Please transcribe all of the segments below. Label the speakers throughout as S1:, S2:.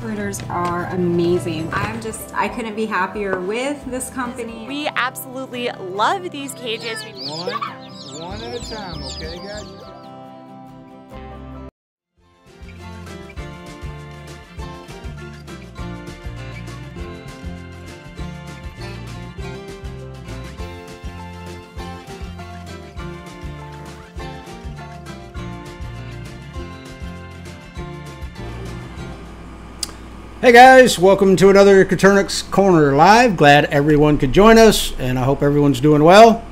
S1: These brooders are amazing. I'm just, I couldn't be happier with this company.
S2: We absolutely love these cages.
S3: One, one at a time, okay, guys?
S4: Hey guys, welcome to another Coturnix Corner Live. Glad everyone could join us, and I hope everyone's doing well.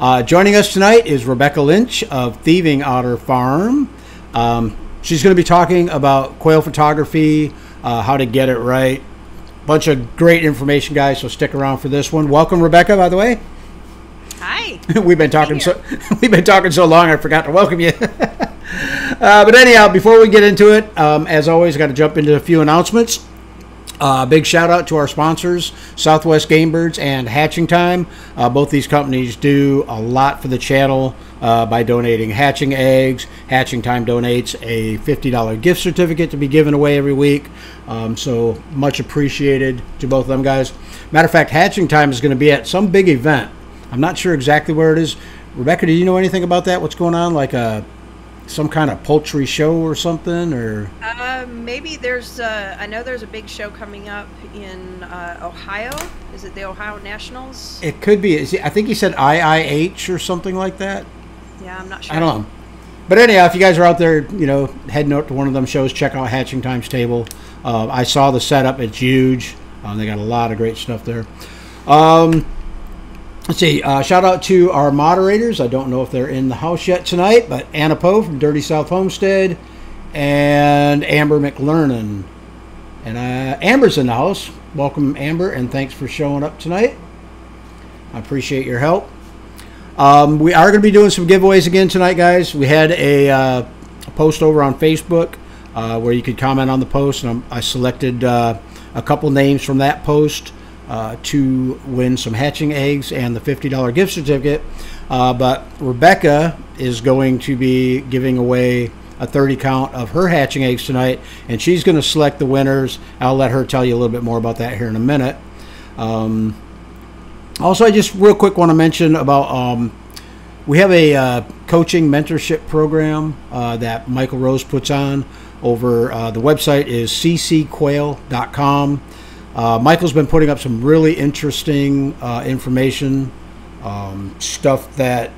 S4: Uh, joining us tonight is Rebecca Lynch of Thieving Otter Farm. Um, she's going to be talking about quail photography, uh, how to get it right. Bunch of great information, guys. So stick around for this one. Welcome, Rebecca. By the way,
S2: Hi.
S4: we've been talking so we've been talking so long. I forgot to welcome you. Uh, but anyhow, before we get into it, um, as always, got to jump into a few announcements. Uh, big shout out to our sponsors, Southwest Game Birds and Hatching Time. Uh, both these companies do a lot for the channel uh, by donating hatching eggs. Hatching Time donates a $50 gift certificate to be given away every week. Um, so much appreciated to both of them guys. Matter of fact, Hatching Time is going to be at some big event. I'm not sure exactly where it is. Rebecca, do you know anything about that? What's going on? Like a some kind of poultry show or something or?
S5: Uh, maybe there's uh, i know there's a big show coming up in uh, ohio. Is it the ohio nationals?
S4: It could be. I think he said iih or something like that.
S5: Yeah i'm not sure
S4: i don't know. But anyhow if you guys are out there you know heading out to one of them shows check out hatching times table. Uh, i saw the setup. It's huge. Um, they got a lot of great stuff there. Um, Let's see. Uh, shout out to our moderators. I don't know if they're in the house yet tonight, but Anna Poe from Dirty South Homestead and Amber McLernan. And uh, Amber's in the house. Welcome, Amber, and thanks for showing up tonight. I appreciate your help. Um, we are going to be doing some giveaways again tonight, guys. We had a, uh, a post over on Facebook uh, where you could comment on the post, and I'm, i selected uh, a couple names from that post uh, to win some hatching eggs and the $50 gift certificate. Uh, but Rebecca is going to be giving away a 30 count of her hatching eggs tonight, and she's going to select the winners. I'll let her tell you a little bit more about that here in a minute. Um, also, I just real quick want to mention about um, we have a uh, coaching mentorship program uh, that Michael Rose puts on over uh, the website is ccquail.com. Uh, Michael's been putting up some really interesting uh, information, um, stuff that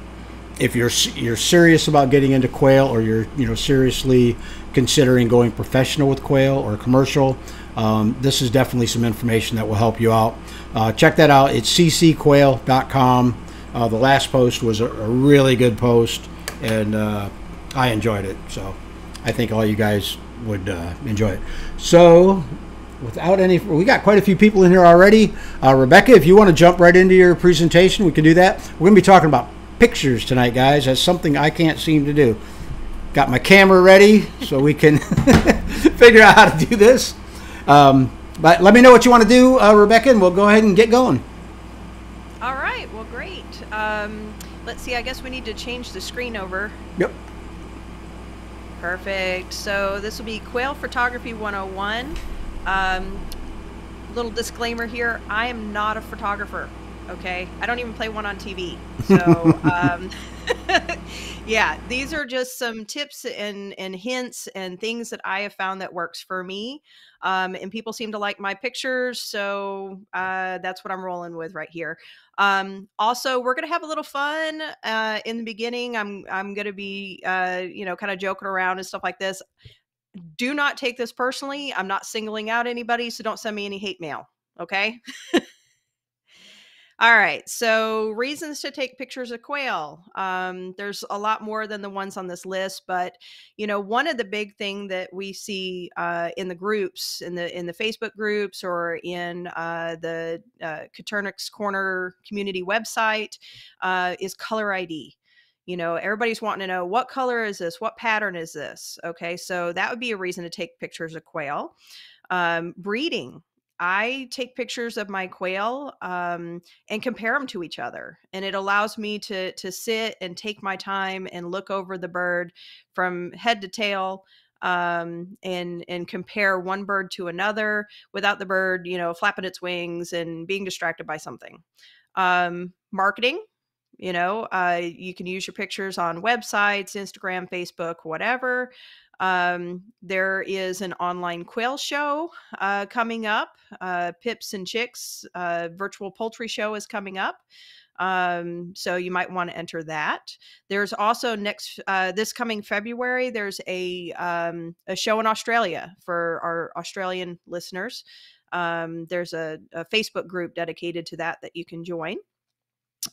S4: if you're you're serious about getting into quail or you're you know seriously considering going professional with quail or commercial, um, this is definitely some information that will help you out. Uh, check that out. It's ccquail.com. Uh, the last post was a, a really good post, and uh, I enjoyed it. So I think all you guys would uh, enjoy it. So without any, we got quite a few people in here already. Uh, Rebecca, if you want to jump right into your presentation, we can do that. We're going to be talking about pictures tonight, guys. That's something I can't seem to do. Got my camera ready so we can figure out how to do this. Um, but let me know what you want to do, uh, Rebecca, and we'll go ahead and get going.
S5: all right well great um, let's see i guess we need to change the screen over
S4: Yep.
S5: Perfect. So this will be Quail Photography 101. Um, little disclaimer here: I am not a photographer. Okay, I don't even play one on TV. So, um, yeah, these are just some tips and and hints and things that I have found that works for me. Um, and people seem to like my pictures, so uh, that's what I'm rolling with right here. Um, also, we're gonna have a little fun uh, in the beginning. I'm I'm gonna be uh, you know kind of joking around and stuff like this. Do not take this personally. I'm not singling out anybody, so don't send me any hate mail. Okay. All right. So, reasons to take pictures of quail. Um, there's a lot more than the ones on this list, but you know, one of the big thing that we see uh, in the groups, in the in the Facebook groups, or in uh, the uh, Coturnix Corner community website, uh, is color ID. You know, everybody's wanting to know what color is this, what pattern is this. Okay, so that would be a reason to take pictures of quail. Um, breeding I take pictures of my quail um, and compare them to each other, and it allows me to to sit and take my time and look over the bird from head to tail. um, and and compare one bird to another without the bird, you know, flapping its wings and being distracted by something. Um, marketing, you know, uh, you can use your pictures on websites, Instagram, Facebook, whatever. Um, there is an online quail show uh, coming up. Uh, Pips and Chicks uh, virtual poultry show is coming up. Um, so you might want to enter that. There's also next uh, this coming February. There's a um, a show in Australia for our Australian listeners. Um, there's a, a Facebook group dedicated to that that you can join.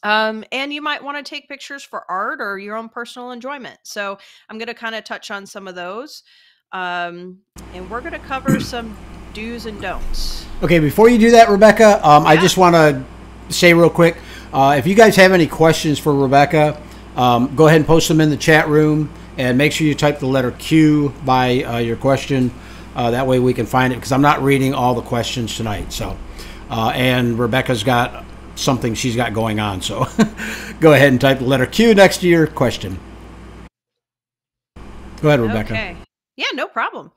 S5: Um, and you might want to take pictures for art or your own personal enjoyment. So I'm going to kind of touch on some of those. Um, and we're going to cover some do's and don'ts.
S4: Okay, before you do that, Rebecca, um, I just want to say real quick uh, if you guys have any questions for Rebecca, um, go ahead and post them in the chat room and make sure you type the letter Q by uh, your question. Uh, that way we can find it because I'm not reading all the questions tonight. So, uh, and Rebecca's got something she's got going on. So go ahead and type the letter Q next to your question. Go ahead, Rebecca.
S5: Okay. Yeah, no problem.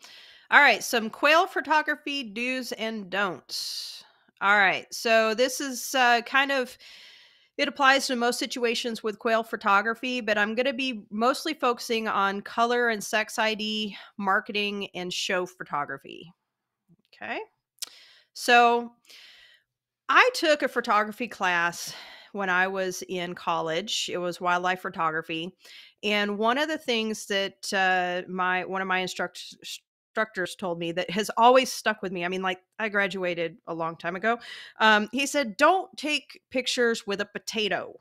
S5: All right, some quail photography do's and don'ts. All right, so this is uh, kind of it applies to most situations with quail photography, but I'm going to be mostly focusing on color and sex ID, marketing, and show photography. Okay. So I took a photography class when I was in college. It was wildlife photography. And one of the things that uh, my one of my instructors instructors told me that has always stuck with me. I mean, like I graduated a long time ago. Um, he said, "Don't take pictures with a potato,"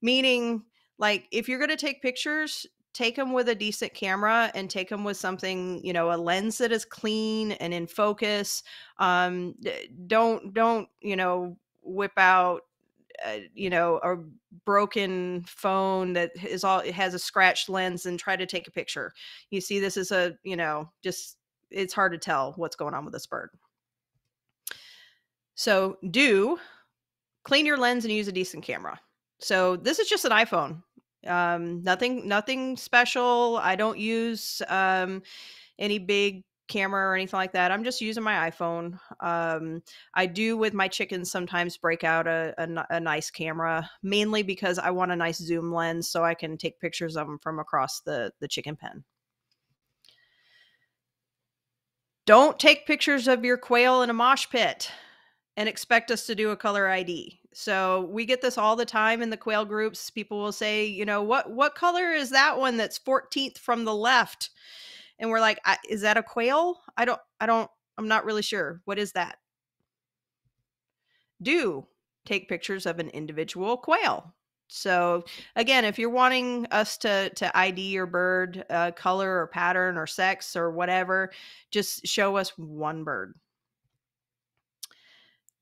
S5: meaning like if you're going to take pictures, take them with a decent camera and take them with something you know a lens that is clean and in focus um don't don't you know whip out uh, you know a broken phone that is all it has a scratched lens and try to take a picture. You see this is a you know just it's hard to tell what's going on with this bird. So do clean your lens and use a decent camera. So this is just an iphone um nothing nothing special i don't use um any big camera or anything like that. I'm just using my iPhone. Um, I do with my chickens sometimes break out a, a, a, nice camera, mainly because I want a nice zoom lens so I can take pictures of them from across the, the chicken pen. Don't take pictures of your quail in a mosh pit and expect us to do a color ID. So we get this all the time in the quail groups. People will say, you know, what what color is that one that's 14th from the left? and we're like is that a quail i don't i don't i'm not really sure what is that do take pictures of an individual quail so again if you're wanting us to to id your bird uh, color or pattern or sex or whatever just show us one bird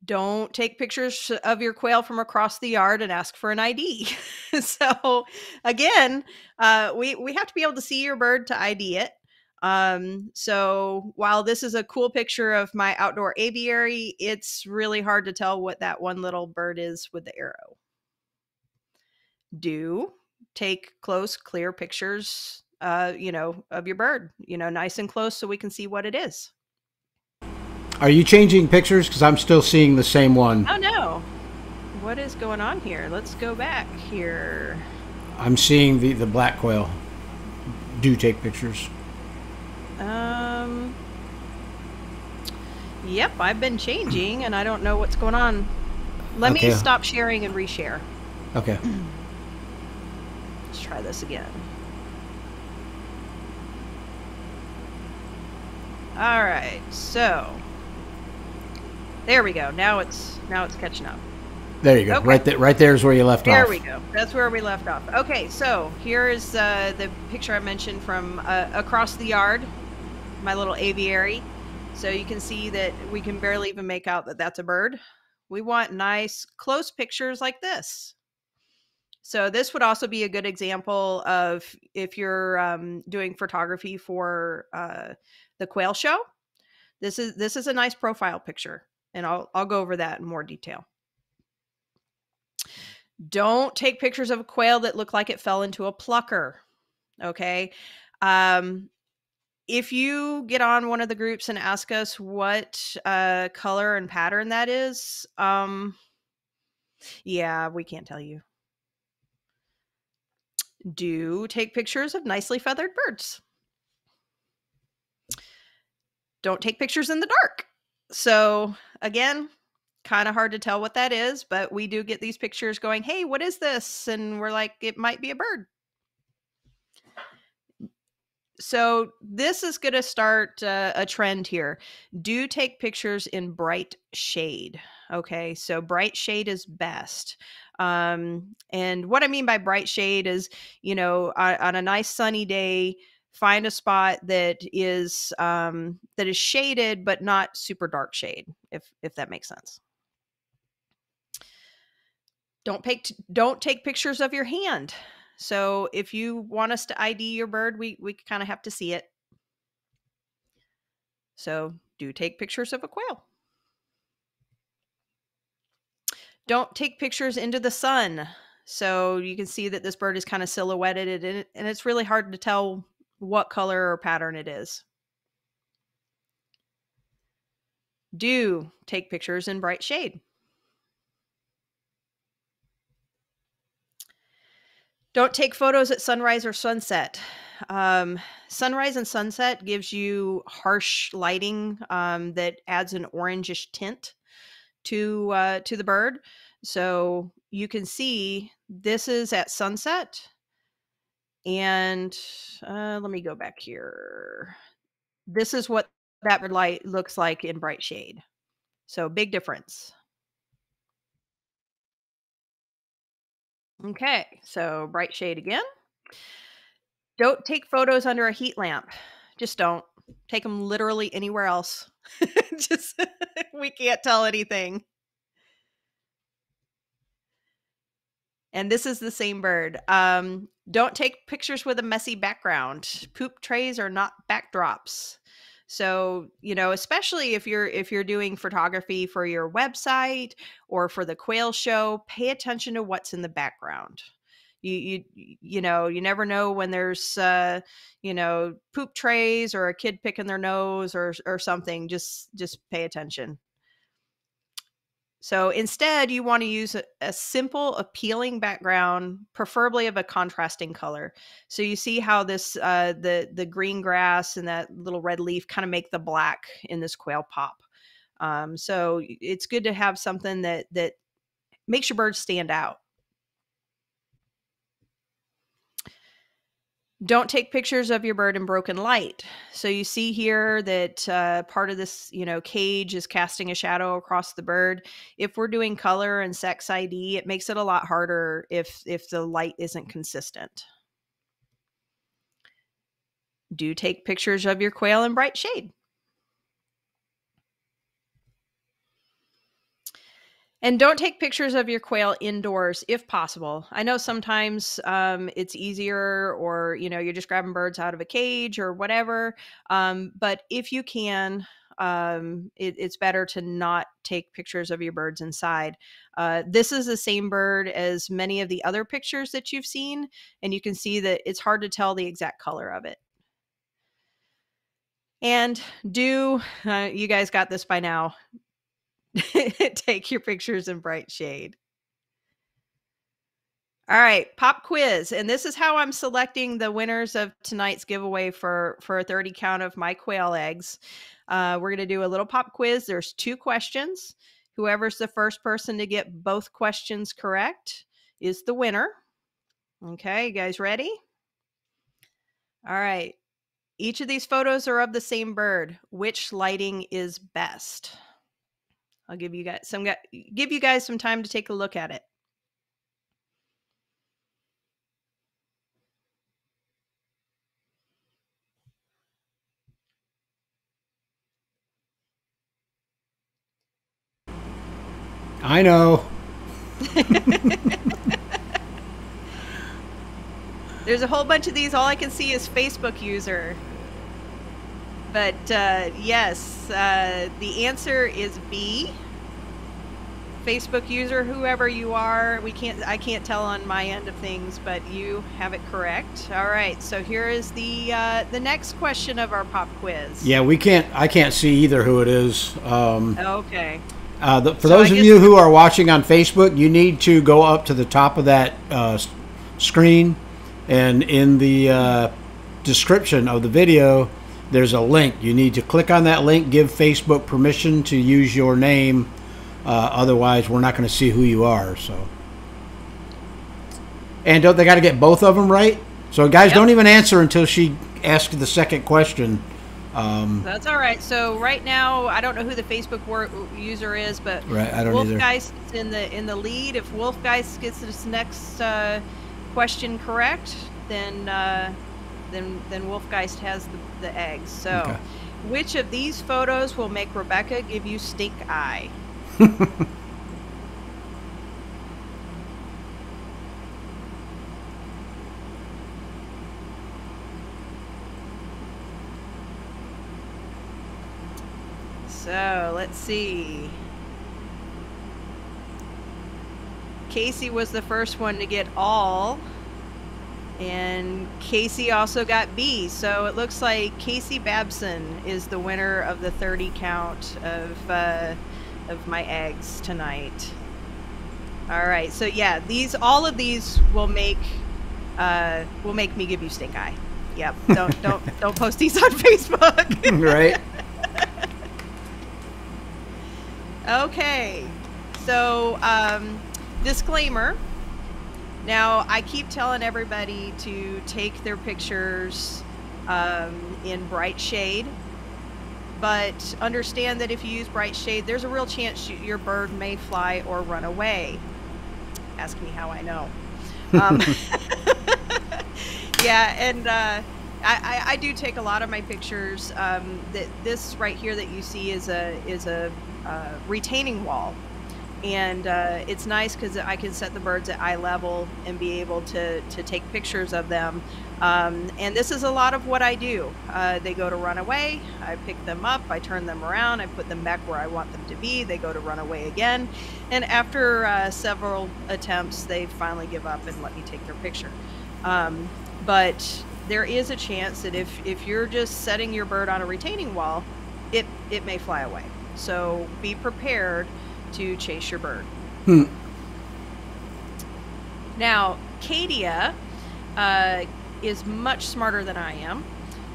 S5: don't take pictures of your quail from across the yard and ask for an ID. so again, uh, we we have to be able to see your bird to ID it. Um, so while this is a cool picture of my outdoor aviary, it's really hard to tell what that one little bird is with the arrow. Do take close, clear pictures, uh, you know, of your bird, you know, nice and close so we can see what it is.
S4: Are you changing pictures? Because I'm still seeing the same one.
S5: Oh, no. What is going on here? Let's go back here.
S4: I'm seeing the, the black quail. Do take pictures.
S5: Um. Yep, I've been changing, and I don't know what's going on. Let okay. me stop sharing and reshare.
S4: Okay.
S5: Let's try this again. All right, so there we go. Now it's now it's catching up.
S4: There you go. Okay. Right there, right there is where you left
S5: there
S4: off.
S5: There we go. That's where we left off. Okay, so here is uh, the picture I mentioned from uh, across the yard my little aviary. So you can see that we can barely even make out that that's a bird. We want nice close pictures like this. So this would also be a good example of if you're um, doing photography for uh, the quail show. This is this is a nice profile picture, and I'll I'll go over that in more detail. Don't take pictures of a quail that look like it fell into a plucker. Okay. Um, if you get on one of the groups and ask us what uh, color and pattern that is, um, yeah, we can't tell you. Do take pictures of nicely feathered birds. Don't take pictures in the dark. So, again, kind of hard to tell what that is, but we do get these pictures going, hey, what is this? And we're like, it might be a bird. So, this is going to start uh, a trend here. Do take pictures in bright shade. Okay, so bright shade is best. Um, and what I mean by bright shade is, you know, on, on a nice sunny day, find a spot that is um, that is shaded but not super dark shade, if if that makes sense. Don't take don't take pictures of your hand. So if you want us to ID your bird, we we kind of have to see it. So do take pictures of a quail. Don't take pictures into the sun. So you can see that this bird is kind of silhouetted and, and it's really hard to tell what color or pattern it is. Do take pictures in bright shade. Don't take photos at sunrise or sunset. Um, sunrise and sunset gives you harsh lighting um, that adds an orangish tint to uh, to the bird. So you can see this is at sunset. And uh, let me go back here. This is what that light looks like in bright shade. So big difference. Okay, so bright shade again. Don't take photos under a heat lamp. Just don't. Take them literally anywhere else. Just we can't tell anything. And this is the same bird. Um, don't take pictures with a messy background. Poop trays are not backdrops. So, you know, especially if you're if you're doing photography for your website or for the quail show, pay attention to what's in the background. You you you know, you never know when there's uh, you know, poop trays or a kid picking their nose or or something. Just just pay attention. So instead, you want to use a, a, simple, appealing background, preferably of a contrasting color. So you see how this uh, the the green grass and that little red leaf kind of make the black in this quail pop. Um, so it's good to have something that that makes your bird stand out. Don't take pictures of your bird in broken light. So you see here that uh, part of this, you know, cage is casting a shadow across the bird. If we're doing color and sex ID, it makes it a lot harder if if the light isn't consistent. Do take pictures of your quail in bright shade. And don't take pictures of your quail indoors if possible. I know sometimes um, it's easier, or you know, you're just grabbing birds out of a cage or whatever. Um, but if you can, um, it, it's better to not take pictures of your birds inside. Uh, this is the same bird as many of the other pictures that you've seen, and you can see that it's hard to tell the exact color of it. And do, uh, you guys got this by now, Take your pictures in bright shade. All right, pop quiz. And this is how I'm selecting the winners of tonight's giveaway for, for a 30 count of my quail eggs. Uh, we're going to do a little pop quiz. There's two questions. Whoever's the first person to get both questions correct is the winner. Okay, you guys ready? All right. Each of these photos are of the same bird. Which lighting is best? I'll give you guys some give you guys some time to take a look at it.
S4: I know.
S5: There's a whole bunch of these. All I can see is Facebook user. But uh, yes, uh, the answer is B. Facebook user, whoever you are, we can't I can't tell on my end of things, but you have it correct. All right, so here is the uh, the next question of our pop quiz.
S4: Yeah, we can't. I can't see either who it is. Um,
S5: Okay.
S4: uh, the, for
S5: So
S4: those of you who are watching on Facebook, you need to go up to the top of that uh, screen, and in the uh, description of the video, there's a link. You need to click on that link, give Facebook permission to use your name. Uh, otherwise, we're not going to see who you are. So, and don't they got to get both of them right? So, guys,
S5: Yep.
S4: don't even answer until she asks the second question. Um,
S5: That's all right. So right now, I don't know who the Facebook wor- user is, but
S4: Right, I don't either.
S5: Wolfgeist is in the in the lead. If Wolfgeist gets this next uh, question correct, then uh, then then Wolfgeist has the, the eggs. So,
S4: Okay.
S5: which of these photos will make Rebecca give you stink eye? So let's see. Casey was the first one to get all. And Casey also got B. So it looks like Casey Babson is the winner of the 30 count of, uh, of my eggs tonight. All right. So yeah, these all of these will make uh, will make me give you stink eye. Yep. Don't don't don't post these on Facebook.
S4: right?
S5: Okay. So, um, disclaimer. Now, I keep telling everybody to take their pictures um, in bright shade, but understand that if you use bright shade, there's a real chance you, your bird may fly or run away. Ask me how I know. Um, yeah, and uh, I, I, I do take a lot of my pictures. Um, that this right here that you see is a is a uh, retaining wall, and uh, it's nice because I can set the birds at eye level and be able to to take pictures of them. Um, and this is a lot of what I do. Uh, they go to run away. I pick them up. I turn them around. I put them back where I want them to be. They go to run away again. And after uh, several attempts, they finally give up and let me take their picture. Um, but there is a chance that if, if you're just setting your bird on a retaining wall, it, it may fly away. So be prepared to chase your bird.
S4: Hmm.
S5: Now, Katia uh, is much smarter than I am.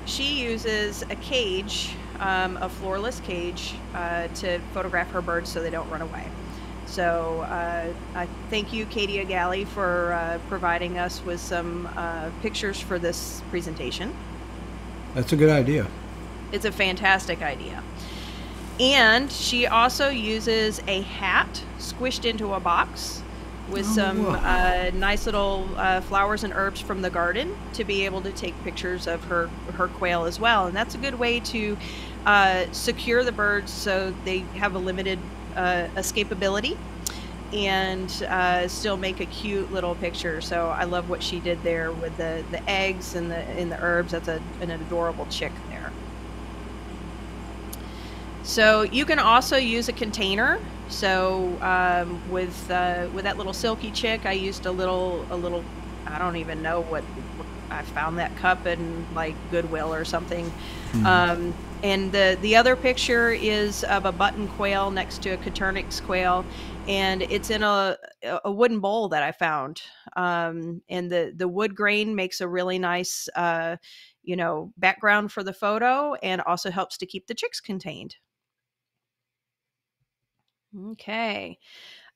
S5: She uses a cage, um, a floorless cage, uh, to photograph her birds so they don't run away. So uh, I thank you, Katia Galley, for uh, providing us with some uh, pictures for this presentation.
S4: That's a good idea.
S5: It's a fantastic idea. And she also uses a hat squished into a box with some uh, nice little uh, flowers and herbs from the garden to be able to take pictures of her her quail as well. And that's a good way to uh, secure the birds so they have a limited uh, escapability and uh, still make a cute little picture. So I love what she did there with the, the eggs and the and the herbs. That's a, an adorable chick there. So you can also use a container. So um, with uh, with that little silky chick, I used a little a little. I don't even know what I found that cup in like Goodwill or something. Um, and the the other picture is of a button quail next to a Coturnix quail, and it's in a a wooden bowl that I found. Um, and the the wood grain makes a really nice. Uh, you know, background for the photo and also helps to keep the chicks contained. Okay.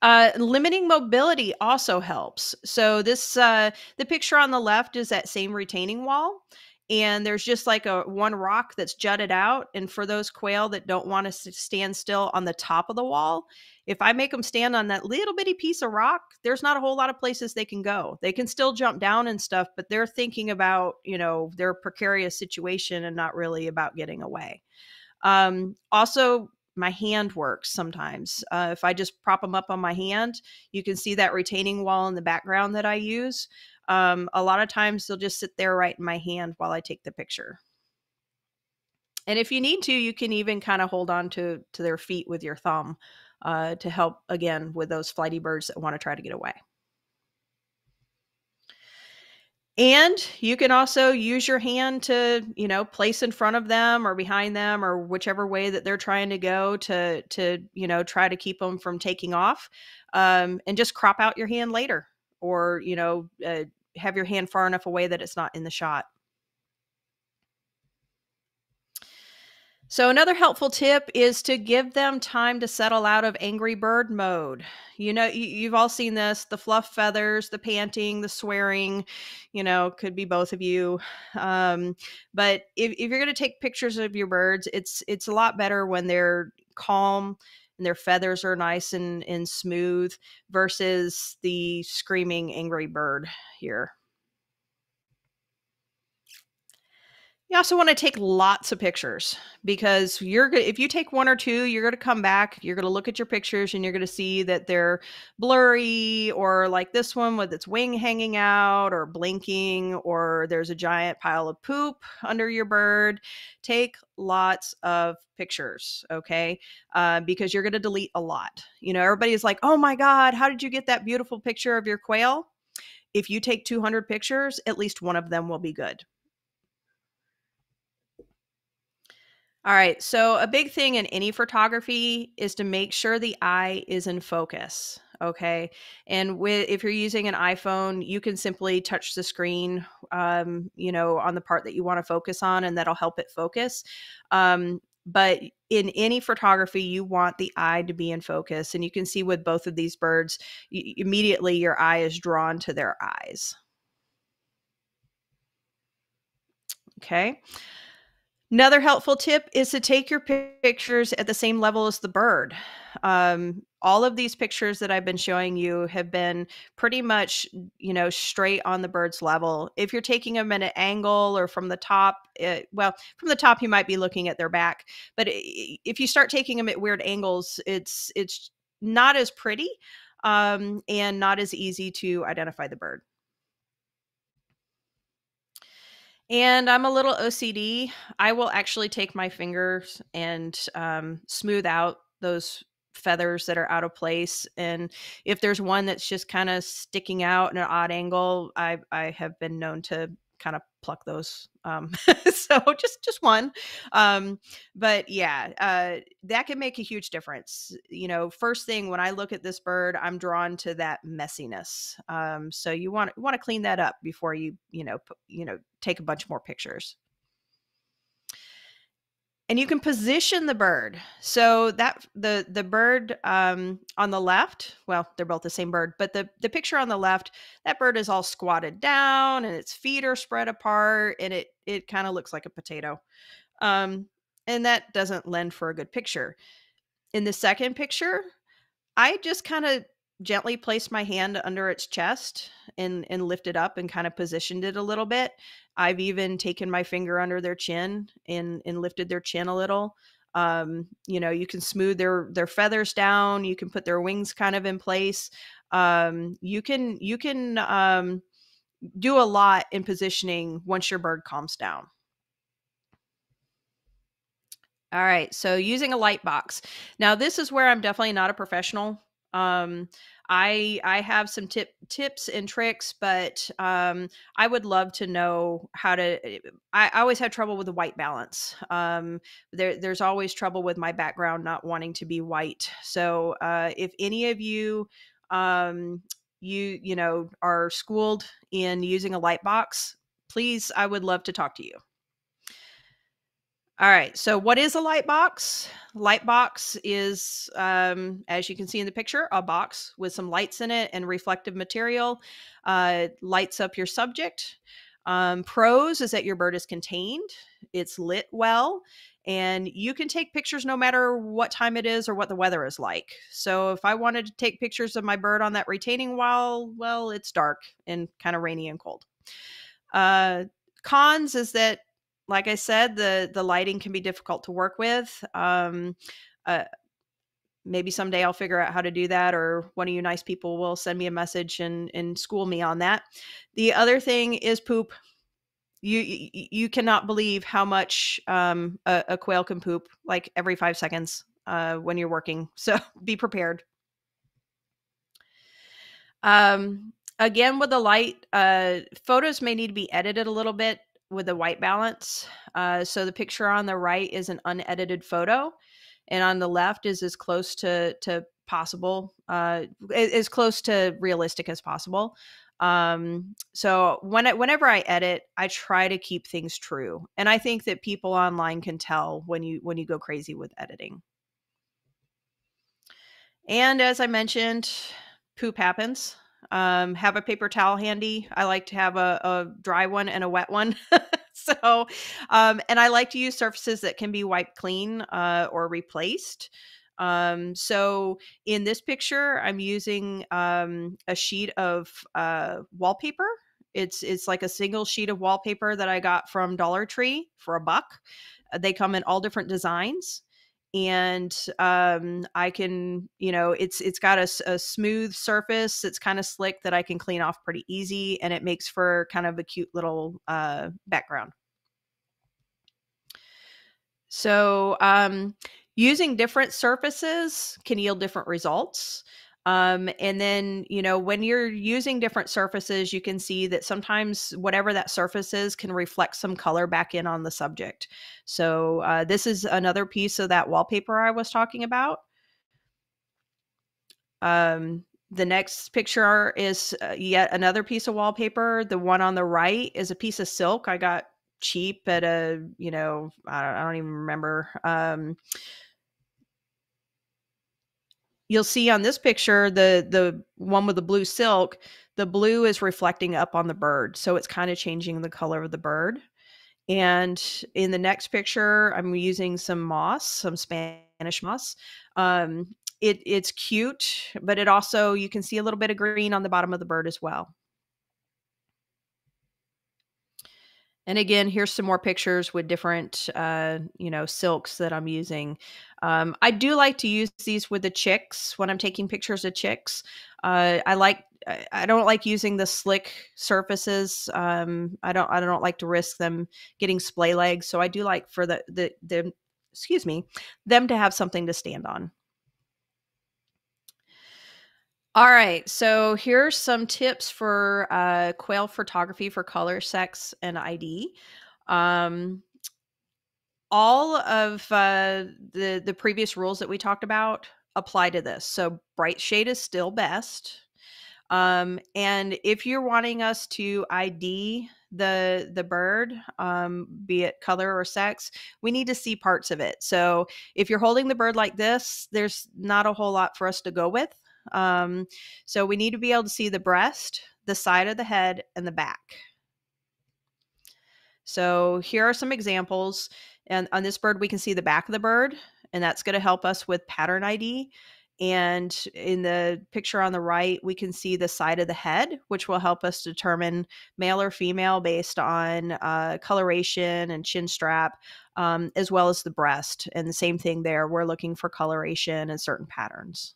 S5: Uh, limiting mobility also helps. So this uh, the picture on the left is that same retaining wall, and there's just like a one rock that's jutted out. And for those quail that don't want to stand still on the top of the wall, if I make them stand on that little bitty piece of rock, there's not a whole lot of places they can go. They can still jump down and stuff, but they're thinking about you know their precarious situation and not really about getting away. Um, also, my hand works sometimes. Uh, if I just prop them up on my hand, you can see that retaining wall in the background that I use. Um, a lot of times they'll just sit there right in my hand while I take the picture. And if you need to, you can even kind of hold on to, to their feet with your thumb uh, to help again with those flighty birds that want to try to get away. And you can also use your hand to, you know, place in front of them or behind them or whichever way that they're trying to go to, to you know, try to keep them from taking off, um, and just crop out your hand later, or you know, uh, have your hand far enough away that it's not in the shot. So, another helpful tip is to give them time to settle out of angry bird mode. You know, you, have all seen this the fluff feathers, the panting, the swearing, you know, could be both of you. Um, but if, if you're going to take pictures of your birds, it's it's a lot better when they're calm and their feathers are nice and, and smooth versus the screaming angry bird here. You also want to take lots of pictures because you're if you take one or two, you're going to come back, you're going to look at your pictures and you're going to see that they're blurry or like this one with its wing hanging out or blinking or there's a giant pile of poop under your bird. Take lots of pictures, okay? Uh, because you're going to delete a lot. You know, everybody's like, "Oh my god, how did you get that beautiful picture of your quail?" If you take 200 pictures, at least one of them will be good All right. So, a big thing in any photography is to make sure the eye is in focus. Okay. And with if you're using an iPhone, you can simply touch the screen, um, you know, on the part that you want to focus on, and that'll help it focus. Um, but in any photography, you want the eye to be in focus. And you can see with both of these birds, immediately your eye is drawn to their eyes. Okay. Another helpful tip is to take your pictures at the same level as the bird. Um, all of these pictures that I've been showing you have been pretty much, you know, straight on the bird's level. If you're taking them at an angle or from the top, it, eh, well, from the top you might be looking at their back, but if you start taking them at weird angles, it's it's not as pretty um, and not as easy to identify the bird. And I'm a little OCD. I will actually take my fingers and um, smooth out those feathers that are out of place. And if there's one that's just kind of sticking out in an odd angle, I I have been known to kind of pluck those um so just just one um but yeah uh that can make a huge difference you know first thing when i look at this bird i'm drawn to that messiness um so you want you want to clean that up before you you know you know take a bunch more pictures and you can position the bird. So that the the bird um, on the left well they're both the same bird but the the picture on the left that bird is all squatted down and its feet are spread apart and it it kind of looks like a potato. Um, and that doesn't lend for a good picture. In the second picture i just kind of gently placed my hand under its chest and and lifted up and kind of positioned it a little bit. I've even taken my finger under their chin and and lifted their chin a little. Um, you know, you can smooth their their feathers down, you can put their wings kind of in place. Um, you can you can um, do a lot in positioning once your bird calms down. All right, so using a light box. Now, this is where I'm definitely not a professional um i i have some tip tips and tricks but um i would love to know how to eh, i, I always have trouble with the white balance. Um there there's always trouble with my background not wanting to be white. So uh if any of you um you you know are schooled in using a light box please i would love to talk to you all right. So, what is a light box? Light box is, um, as you can see in the picture, a box with some lights in it and reflective material. Uh, lights up your subject. Um, pros is that your bird is contained, it's lit well, and you can take pictures no matter what time it is or what the weather is like. So, if I wanted to take pictures of my bird on that retaining wall, well, it's dark and kind of rainy and cold. Uh, cons is that like I said, the the lighting can be difficult to work with. Um, uh, maybe someday I'll figure out how to do that, or one of you nice people will send me a message and and school me on that. The other thing is poop. You you, cannot believe how much um, a, a, quail can poop, like every five seconds. uh, when you're working. So be prepared. Um, again, with the light, uh, photos may need to be edited a little bit with the white balance. Uh, so the picture on the right is an unedited photo, and on the left is as close to to possible, uh, as close to realistic as possible. Um, so when I, whenever I edit, I try to keep things true, and I think that people online can tell when you when you go crazy with editing. And as I mentioned, poop happens. Um, have a paper towel handy. I like to have a, a dry one and a wet one. so, um, and I like to use surfaces that can be wiped clean uh, or replaced. Um, so in this picture, I'm using um, a sheet of uh, wallpaper. It's it's like a single sheet of wallpaper that I got from Dollar Tree for a buck. They come in all different designs and um, I can, you know, it's it's got a, a smooth surface. It's kind of slick that I can clean off pretty easy, and it makes for kind of a cute little uh, background. So um, using different surfaces can yield different results. Um, and then, you know, when you're using different surfaces, you can see that sometimes whatever that surface is can reflect some color back in on the subject. So uh, this is another piece of that wallpaper I was talking about. Um, the next picture is uh, yet another piece of wallpaper. The one on the right is a piece of silk I got cheap at a, you know, I don't, I don't even remember. Um, you'll see on this picture the the one with the blue silk the blue is reflecting up on the bird so it's kind of changing the color of the bird. And in the next picture i'm using some moss some spanish moss. Um, it, it's cute but it also you can see a little bit of green on the bottom of the bird as well And again, here's some more pictures with different, uh, you know, silks that I'm using. Um, I do like to use these with the chicks when I'm taking pictures of chicks. Uh, I like, I don't like using the slick surfaces. Um, I don't, I don't like to risk them getting splay legs. So I do like for the, the, the, excuse me, them to have something to stand on. All right, so here are some tips for uh, quail photography for color, sex, and ID. Um, all of uh, the the previous rules that we talked about apply to this. So bright shade is still best. Um, and if you're wanting us to ID the the bird, um, be it color or sex, we need to see parts of it. So if you're holding the bird like this, there's not a whole lot for us to go with. Um, so we need to be able to see the breast, the side of the head, and the back. So here are some examples. And on this bird, we can see the back of the bird, and that's going to help us with pattern ID. And in the picture on the right, we can see the side of the head, which will help us determine male or female based on uh, coloration and chin strap, um, as well as the breast. And the same thing there, we're looking for coloration and certain patterns.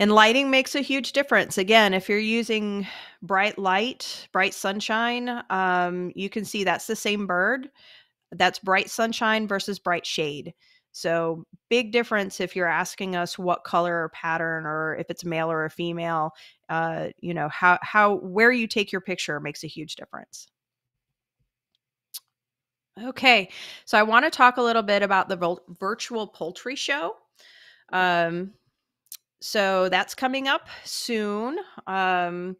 S5: And lighting makes a huge difference. Again, if you're using bright light, bright sunshine, um, you can see that's the same bird. That's bright sunshine versus bright shade. So, big difference if you're asking us what color or pattern, or if it's male or a female. Uh, you know how how where you take your picture makes a huge difference. Okay, so I want to talk a little bit about the virtual poultry show. Um, so that's coming up soon. Um,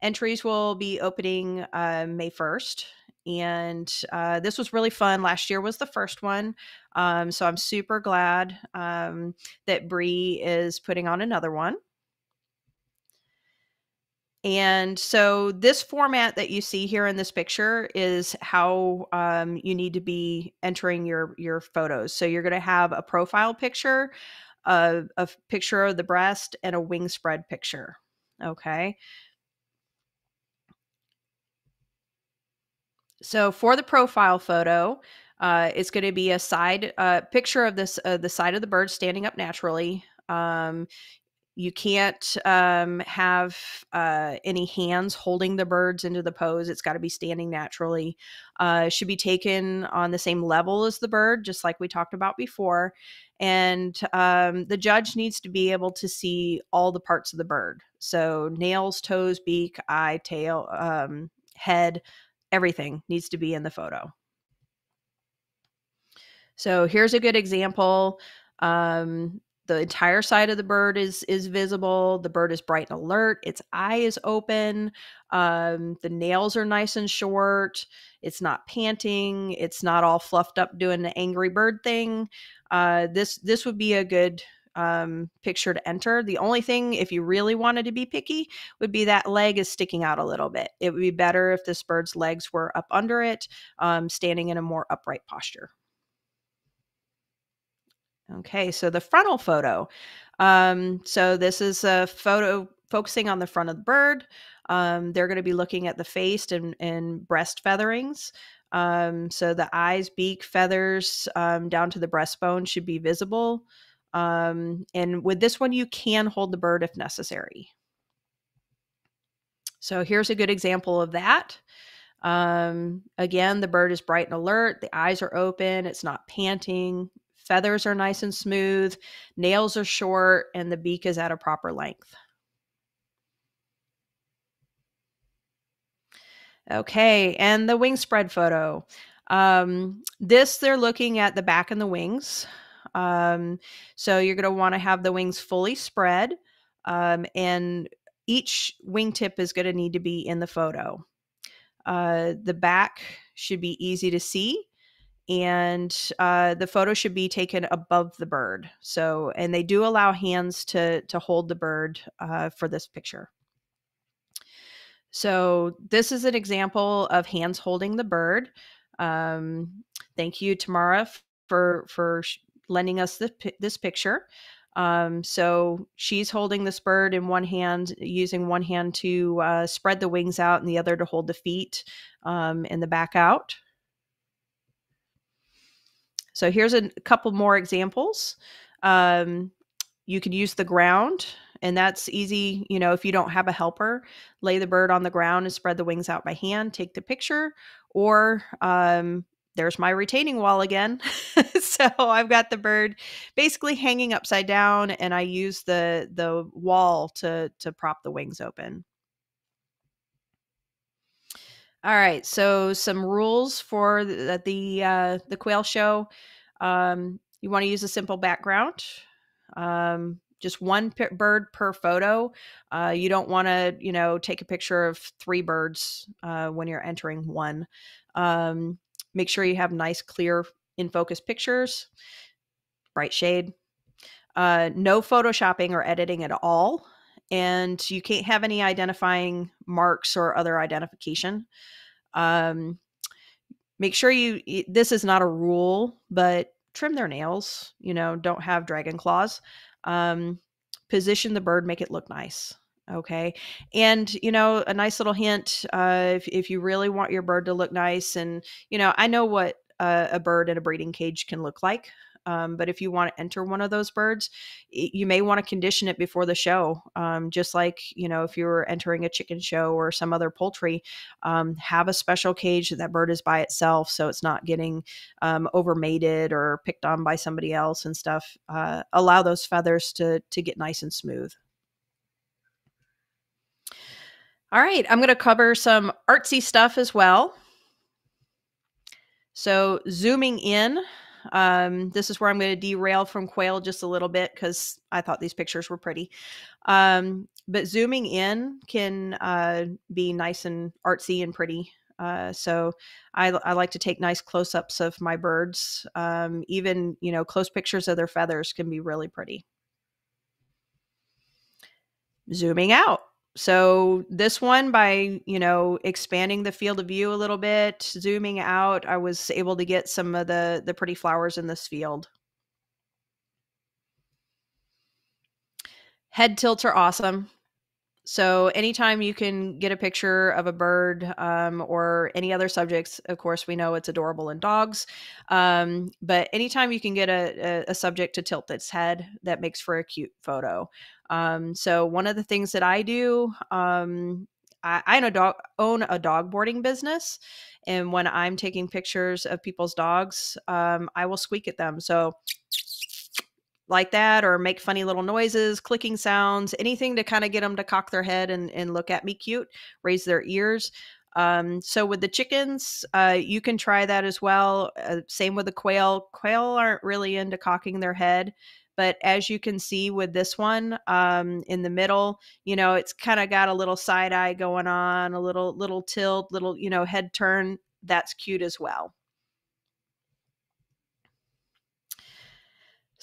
S5: entries will be opening uh, May 1st. And uh, this was really fun. Last year was the first one. Um, so I'm super glad um, that Bree is putting on another one. And so this format that you see here in this picture is how um, you need to be entering your your photos. So you're going to have a profile picture, a, a picture of the breast and a wing spread picture. Okay. So for the profile photo, uh, it's going to be a side uh, picture of this uh, the side of the bird standing up naturally. Um, you can't um, have uh, any hands holding the birds into the pose. It's got to be standing naturally. Uh, should be taken on the same level as the bird, just like we talked about before. And um, the judge needs to be able to see all the parts of the bird. So nails, toes, beak, eye, tail, um, head, everything needs to be in the photo. So here's a good example. Um, the entire side of the bird is is visible the bird is bright and alert its eye is open um, the nails are nice and short it's not panting it's not all fluffed up doing the angry bird thing uh, this this would be a good um, picture to enter. The only thing if you really wanted to be picky would be that leg is sticking out a little bit. It would be better if this bird's legs were up under it um, standing in a more upright posture Okay, so the frontal photo. Um, so this is a photo focusing on the front of the bird. Um, they're going to be looking at the face and, and breast featherings. Um, so the eyes, beak, feathers um, down to the breastbone should be visible. Um, and with this one, you can hold the bird if necessary. So here's a good example of that. Um, again, the bird is bright and alert. The eyes are open. It's not panting. Feathers are nice and smooth, nails are short, and the beak is at a proper length. Okay, and the wing spread photo. Um, this, they're looking at the back and the wings. Um, so you're going to want to have the wings fully spread, um, and each wingtip is going to need to be in the photo. Uh, the back should be easy to see and uh, the photo should be taken above the bird. So, and they do allow hands to to hold the bird uh, for this picture. So, this is an example of hands holding the bird. Um, thank you, Tamara, for for lending us this, this picture. Um, so she's holding this bird in one hand, using one hand to uh, spread the wings out and the other to hold the feet um, and the back out. So here's a couple more examples. Um, you can use the ground, and that's easy. You know, if you don't have a helper, lay the bird on the ground and spread the wings out by hand, take the picture, or um, there's my retaining wall again. so I've got the bird basically hanging upside down, and I use the the wall to to prop the wings open. All right, so some rules for the the, uh, the quail show. Um, you want to use a simple background. Um, just one p- bird per photo. Uh, you don't want to, you know, take a picture of three birds uh, when you're entering one. Um, make sure you have nice, clear, in focus pictures. Bright shade. Uh, no photoshopping or editing at all and you can't have any identifying marks or other identification. Um, make sure you, this is not a rule, but trim their nails, you know, don't have dragon claws. Um, position the bird, make it look nice. Okay. And, you know, a nice little hint uh, if, if you really want your bird to look nice, and, you know, I know what uh, a bird in a breeding cage can look like. Um, but if you want to enter one of those birds, you may want to condition it before the show. Um, just like, you know, if you're entering a chicken show or some other poultry, um, have a special cage that that bird is by itself so it's not getting um, overmated or picked on by somebody else and stuff. Uh, allow those feathers to, to get nice and smooth. All right, I'm going to cover some artsy stuff as well. So, zooming in, um, this is where I'm going to derail from quail just a little bit because I thought these pictures were pretty. Um, but zooming in can uh, be nice and artsy and pretty. Uh, so I, I, like to take nice close-ups of my birds. Um, even you know close pictures of their feathers can be really pretty. Zooming out so this one by you know expanding the field of view a little bit zooming out i was able to get some of the the pretty flowers in this field. Head tilts are awesome. So anytime you can get a picture of a bird um, or any other subjects of course we know it's adorable in dogs um, but anytime you can get a, a, a subject to tilt its head that makes for a cute photo Um, so one of the things that I do, um, I, I own a dog own a dog boarding business, and when I'm taking pictures of people's dogs, um, I will squeak at them. So like that or make funny little noises, clicking sounds, anything to kind of get them to cock their head and, and look at me cute, raise their ears. Um, so with the chickens, uh, you can try that as well. Uh, same with the quail. Quail aren't really into cocking their head, but as you can see with this one um, in the middle, you know, it's kind of got a little side eye going on, a little little tilt, little you know head turn. That's cute as well.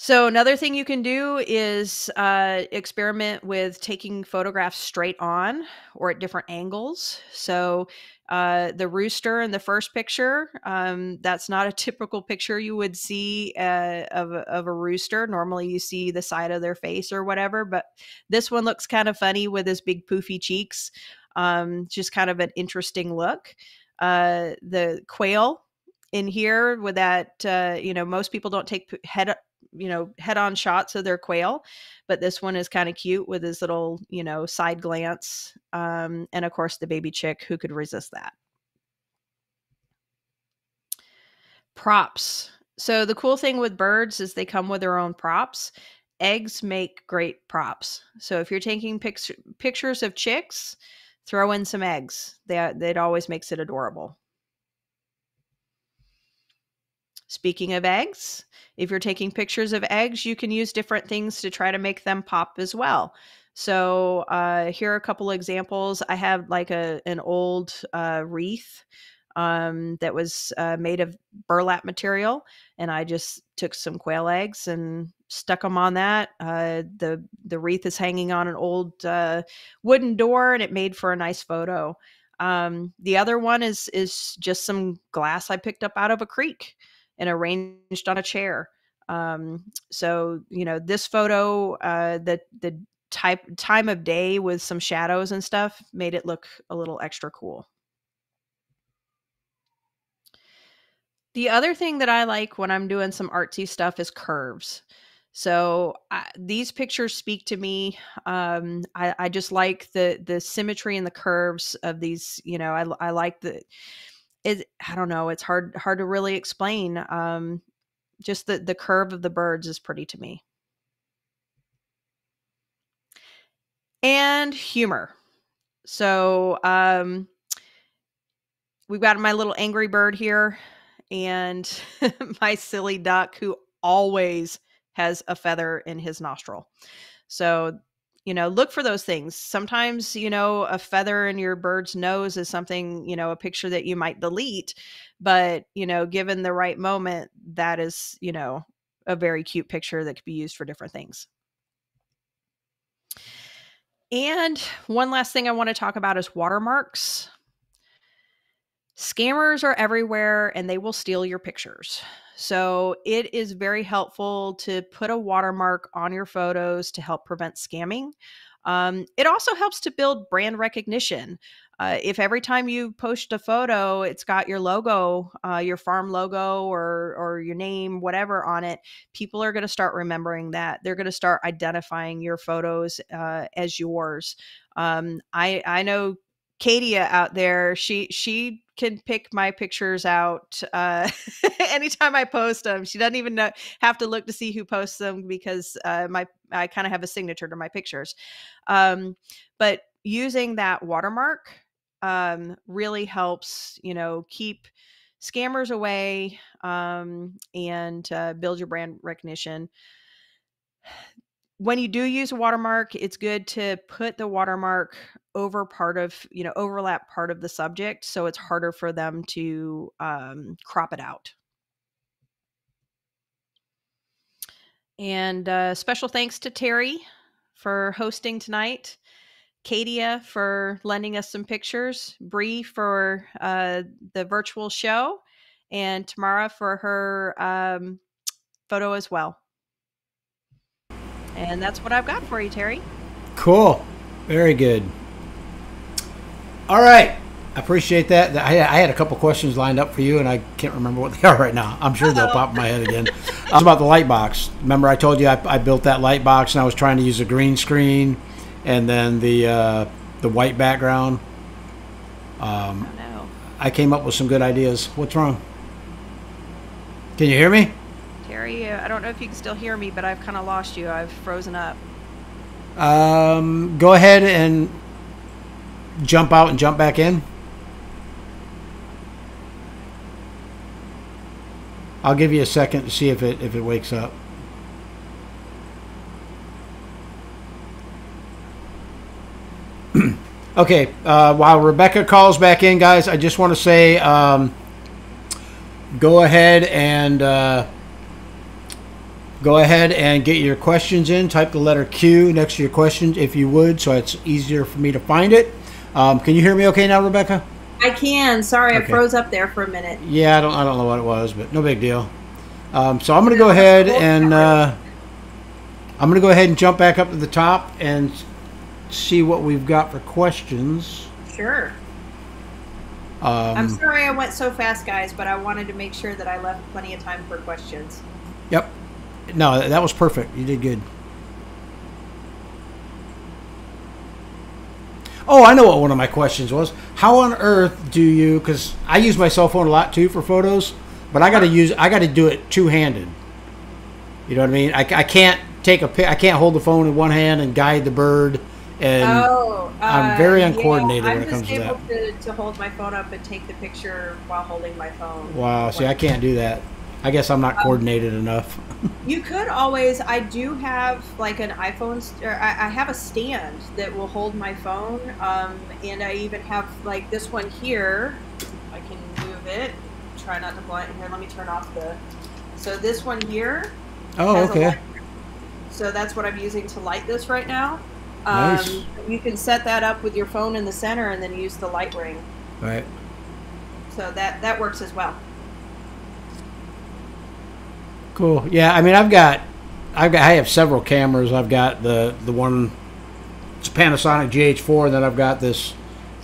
S5: So another thing you can do is uh, experiment with taking photographs straight on or at different angles. So uh, the rooster in the first picture, um, that's not a typical picture you would see uh, of, a, of a rooster. Normally you see the side of their face or whatever, but this one looks kind of funny with his big poofy cheeks. Um, just kind of an interesting look. Uh, the quail in here with that, uh, you know, most people don't take head you know head on shots of their quail but this one is kind of cute with his little you know side glance um, and of course the baby chick who could resist that. Props. So the cool thing with birds is they come with their own props. Eggs make great props. So if you're taking pic- pictures of chicks throw in some eggs. That that always makes it adorable Speaking of eggs, if you're taking pictures of eggs, you can use different things to try to make them pop as well. So uh, here are a couple examples. I have like a an old uh, wreath um, that was uh, made of burlap material, and I just took some quail eggs and stuck them on that. Uh, the the wreath is hanging on an old uh, wooden door, and it made for a nice photo. Um, the other one is is just some glass I picked up out of a creek and arranged on a chair. Um, so you know this photo, uh, the the type time of day with some shadows and stuff made it look a little extra cool. The other thing that I like when I'm doing some artsy stuff is curves. So I, these pictures speak to me. Um, I, I, just like the the symmetry and the curves of these. You know, I, I like the it i don't know it's hard hard to really explain um just the the curve of the birds is pretty to me. And humor. So um we've got my little angry bird here and my silly duck who always has a feather in his nostril. So you know look for those things. Sometimes you know a feather in your bird's nose is something you know a picture that you might delete but you know given the right moment that is you know a very cute picture that could be used for different things. And one last thing i want to talk about is watermarks. Scammers are everywhere and they will steal your pictures so it is very helpful to put a watermark on your photos to help prevent scamming. Um, it also helps to build brand recognition. Uh, if every time you post a photo, it's got your logo, uh, your farm logo, or or your name, whatever on it, people are going to start remembering that. They're going to start identifying your photos uh, as yours. Um, I I know Katia out there, she she can pick my pictures out uh, anytime I post them. She doesn't even know, have to look to see who posts them because uh, my I kind of have a signature to my pictures. Um, but using that watermark um, really helps, you know, keep scammers away um, and uh, build your brand recognition when you do use a watermark, it's good to put the watermark over part of, you know, overlap part of the subject so it's harder for them to um, crop it out. And uh, special thanks to Terry for hosting tonight, Katia for lending us some pictures, Bree for uh, the virtual show, and Tamara for her um, photo as well. And that's what I've got for you, Terry.
S4: Cool. Very good. All right. I appreciate that. I, I had a couple questions lined up for you, and I can't remember what they are right now. I'm sure they'll pop in my head again. It's about the light box. Remember, I told you I, I built that light box, and I was trying to use a green screen, and then the uh, the white background. Um,
S6: Oh no.
S4: I came up with some good ideas. What's wrong? Can you hear me?
S7: Terry, I don't know if you can still hear me, but I've kind of lost you. I've frozen up.
S4: Um, go ahead and jump out and jump back in. I'll give you a second to see if it if it wakes up. okay, uh, while Rebecca calls back in, guys, I just want to say, um, go ahead and. Uh, Go ahead and get your questions in. Type the letter Q next to your questions if you would, so it's easier for me to find it. Um, can you hear me okay now, Rebecca?
S5: I can. Sorry, I froze up there for a minute.
S4: Yeah, I don't I don't know what it was, but no big deal. Um, so I'm gonna go ahead and uh, I'm gonna go ahead and jump back up to the top and see what we've got for questions.
S5: Sure. I'm
S4: Um,
S5: sorry I went so fast, guys, but I wanted to make sure that I left plenty of time for questions.
S4: yep. No, that was perfect. You did good. Oh, I know what one of my questions was. How on earth do you? Because I use my cell phone a lot too for photos, but I got to use. I got to do it two handed. You know what I mean? I, I can't take a. I can't hold the phone in one hand and guide the bird. And
S5: oh,
S4: I'm very
S5: uh,
S4: uncoordinated
S5: yeah,
S4: when it
S5: I'm
S4: comes to
S5: just
S4: that.
S5: able to, to hold my phone up and take the picture while holding my phone.
S4: wow, see, I can't do that. I guess I'm not coordinated enough.
S5: You could always. I do have like an iPhone, or I, I have a stand that will hold my phone, um, and I even have like this one here. I can move it. Try not to blind. Here, let me turn off the. So this one here.
S4: Oh, okay.
S5: So that's what I'm using to light this right now.
S4: Nice.
S5: Um, you can set that up with your phone in the center and then use the light ring.
S4: All right.
S5: So that that works as well.
S4: Cool. Yeah, I mean, I've got, I've got, I have several cameras. I've got the the one, it's a Panasonic GH4, and then I've got this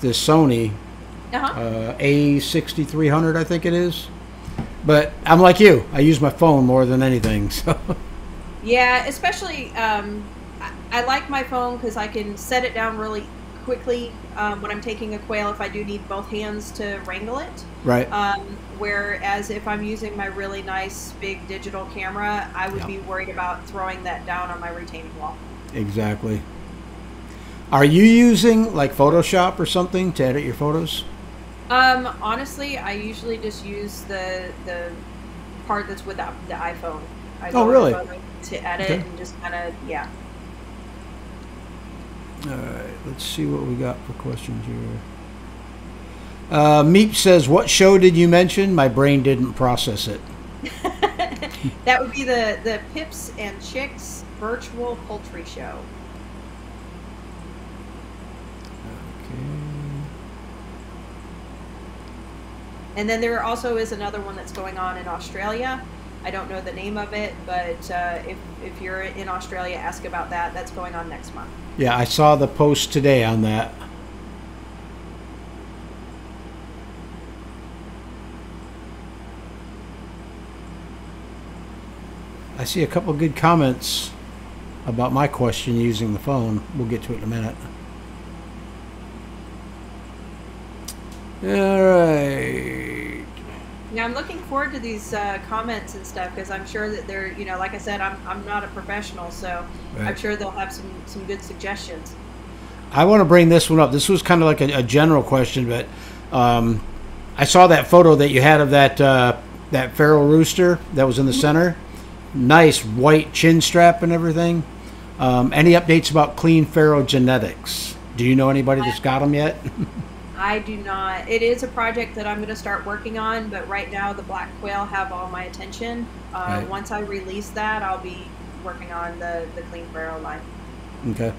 S4: this Sony
S5: Uh-huh.
S4: uh, A6300, I think it is. But I'm like you. I use my phone more than anything. So
S5: Yeah, especially um, I, I like my phone because I can set it down really quickly um, when I'm taking a quail if I do need both hands to wrangle it.
S4: right.
S5: Um, whereas if I'm using my really nice big digital camera, I would
S4: Yeah.
S5: be worried about throwing that down on my retaining wall.
S4: Exactly. Are you using like Photoshop or something to edit your photos?
S5: Um, honestly, I usually just use the the part that's with the, the iPhone. I
S4: Oh, really?
S5: To edit
S4: Okay.
S5: and just kind of yeah.
S4: All right, let's see what we got for questions here. Uh, Meep says, "What show did you mention? My brain didn't process it."
S5: that would be the the Pips and Chicks virtual poultry show. Okay. And then there also is another one that's going on in Australia. I don't know the name of it, but uh, if, if you're in Australia, ask about that. That's going on next month.
S4: Yeah, I saw the post today on that. I see a couple good comments about my question using the phone. We'll get to it in a minute. All right.
S5: Now I'm looking forward to these uh, comments and stuff because I'm sure that they're, you know, like I said, I'm, I'm not a professional, so I'm sure they'll have some, some good suggestions.
S4: I want to bring this one up. This was kind of like a, a general question, but um, I saw that photo that you had of that uh, that feral rooster that was in the center. Nice white chin strap and everything. Um, any updates about clean feral genetics? Do you know anybody that's got them yet?
S5: I do not. It is a project that I'm going to start working on, but right now the black quail have all my attention. Uh,
S4: Right.
S5: Once I release that, I'll be working on the, the clean barrel line.
S4: okay.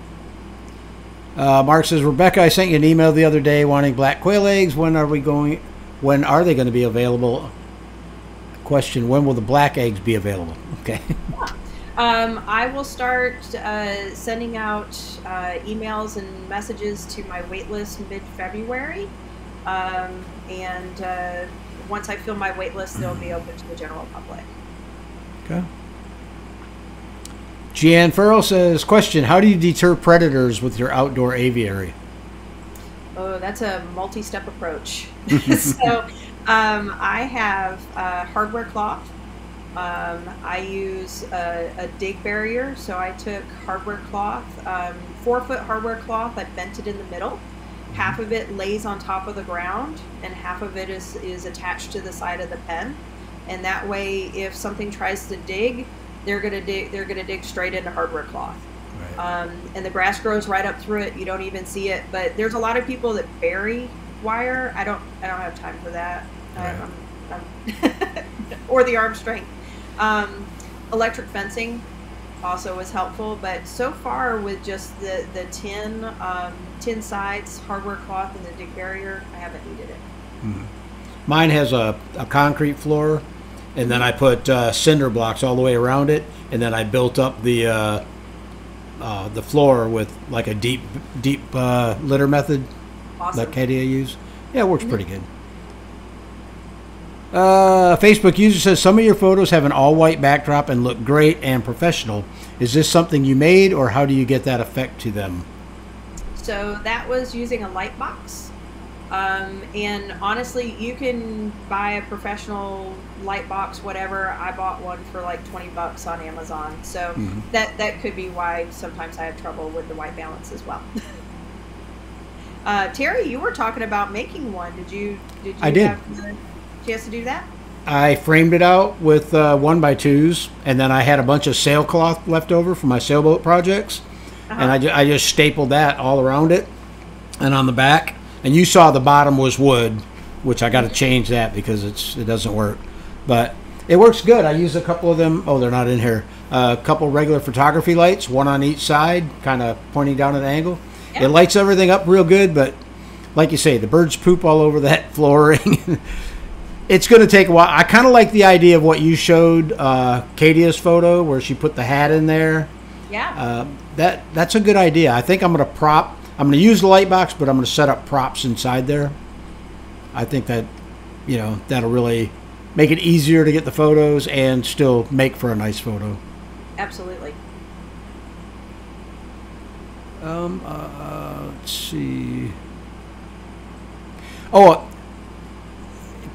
S4: Uh, Mark says, Rebecca, I sent you an email the other day wanting black quail eggs. When are we going? When are they going to be available? Question: When will the black eggs be available? Okay.
S5: Um, I will start uh, sending out uh, emails and messages to my waitlist mid February. Um, and uh, once I fill my waitlist, they'll be open to the general public.
S4: Okay. Jeanne Farrell says, question, how do you deter predators with your outdoor aviary?
S5: Oh, that's a multi-step approach. so, um, I have uh, hardware cloth. Um, I use a, a dig barrier. So I took hardware cloth, um, four foot hardware cloth. I bent it in the middle. Half of it lays on top of the ground, and half of it is is attached to the side of the pen. And that way, if something tries to dig, they're gonna dig. They're gonna dig straight into hardware cloth um, and the grass grows right up through it. You don't even see it. But there's a lot of people that bury wire. I don't. I don't have time for that.
S4: Right.
S5: Um, I'm- or the arm strength. Um, electric fencing also was helpful, but so far with just the the tin um, tin sides, hardware cloth, and the dig barrier, I haven't needed it.
S4: Mine has a, a concrete floor, and then I put uh, cinder blocks all the way around it, and then I built up the uh, uh, the floor with like a deep deep uh, litter method
S5: Awesome.
S4: that Katia used. Yeah, it works pretty good. Uh, Facebook user says some of your photos have an all white backdrop and look great and professional. Is this something you made, or how do you get that effect to them?
S5: So that was using a light box. Um, and honestly, you can buy a professional light box, whatever. I bought one for like 20 bucks on Amazon. So that, that could be why sometimes I have trouble with the white balance as well. uh, Terry, you were talking about making one. Did you, did you
S4: I did.
S5: Chance to do that?
S4: I framed it out with uh, one by twos, and then I had a bunch of sailcloth left over from my sailboat projects, and I, ju- I just stapled that all around it and on the back. And you saw the bottom was wood, which I got to change that because it's it doesn't work, but it works good. I use a couple of them. Oh, they're not in here. a couple regular photography lights, one on each side, kind of pointing down at an angle.
S5: Yeah.
S4: It lights everything up real good, but like you say, the birds poop all over that flooring. It's going to take a while. I kind of like the idea of what you showed uh, Katia's photo, where she put the hat in there.
S5: Yeah.
S4: Uh, that that's a good idea. I think I'm going to prop. I'm going to use the light box, but I'm going to set up props inside there. I think that you know that'll really make it easier to get the photos and still make for a nice photo.
S5: Absolutely.
S4: Um, uh, let's see. Oh, uh,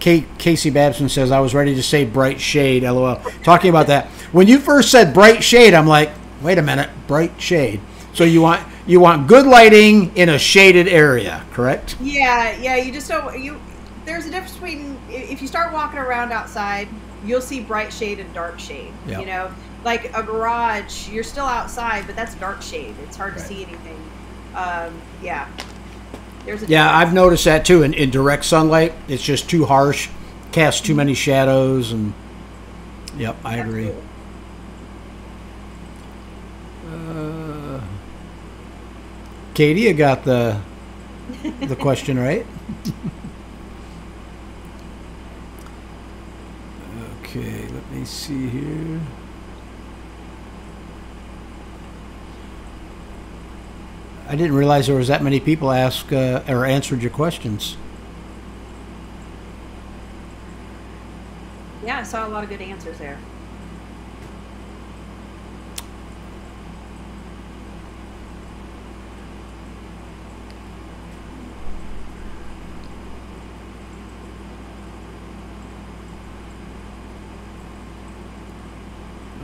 S4: Kate, Casey Babson says I was ready to say bright shade. LOL. Talking about that, when you first said bright shade, I'm like, wait a minute, bright shade. So you want you want good lighting in a shaded area, correct?
S5: Yeah, yeah. You just don't. You there's a difference between if you start walking around outside, you'll see bright shade and dark shade.
S4: Yep.
S5: You know, like a garage, you're still outside, but that's dark shade. It's hard to see anything. Um, yeah. There's a
S4: Yeah,
S5: difference.
S4: I've noticed that too. In, in direct sunlight, it's just too harsh, casts too many shadows, and yep, I agree. Uh, Katie, you got the the question right. okay, let me see here. I didn't realize there was that many people ask uh, or answered your questions.
S5: Yeah, I saw a lot of good answers there.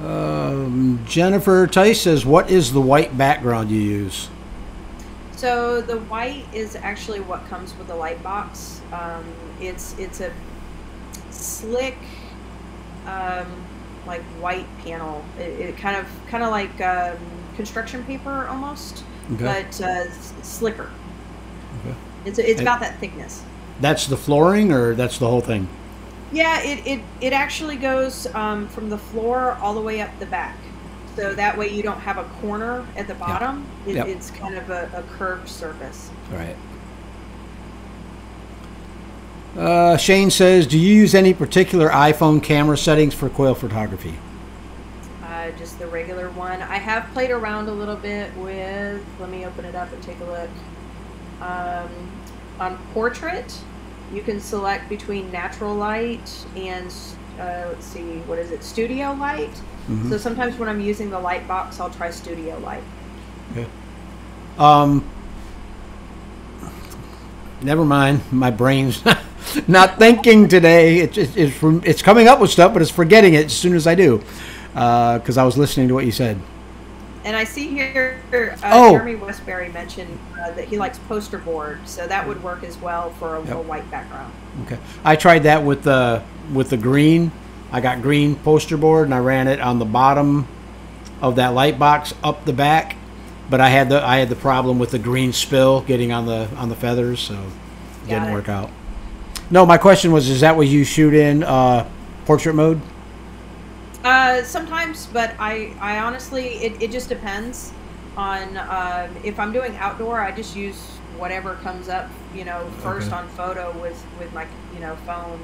S4: Um, Jennifer Tice says, "What is the white background you use?"
S5: So the white is actually what comes with the light box. Um, it's it's a slick, um, like white panel. It, it kind of kind of like um, construction paper almost,
S4: Okay.
S5: but uh, slicker.
S4: Okay.
S5: It's it's
S4: And-
S5: about that thickness.
S4: That's the flooring, or that's the whole thing?
S5: Yeah, it, it, it actually goes um, from the floor all the way up the back. So that way you don't have a corner at the bottom. It,
S4: Yep.
S5: It's kind of a, a curved surface.
S4: Right. Uh, Shane says, "Do you use any particular iPhone camera settings for quail photography?"
S5: Uh, just the regular one. I have played around a little bit with. Let me open it up and take a look. Um, on portrait, you can select between natural light and uh, let's see, what is it? Studio Light.
S4: Mm-hmm.
S5: So sometimes when I'm using the light box, I'll try Studio Light.
S4: Okay. Um. Never mind. My brain's not thinking today. It's it's it's, it's coming up with stuff, but it's forgetting it as soon as I do, because I was listening to what you said.
S5: And I see here uh,
S4: Oh.
S5: Jeremy Westbury mentioned uh, that he likes poster board, so that would work as well for a,
S4: Yep.
S5: a white background.
S4: Okay. I tried that with the with the green. I got green poster board and I ran it on the bottom of that light box up the back, but I had the I had the problem with the green spill getting on the on the feathers, so it didn't
S5: it.
S4: work out. No, my question was: Is that what you shoot in uh, portrait mode?
S5: Uh, sometimes, but I, I honestly, it, it just depends on um, if I'm doing outdoor. I just use whatever comes up, you know, first
S4: Okay.
S5: on photo with with my you know phone.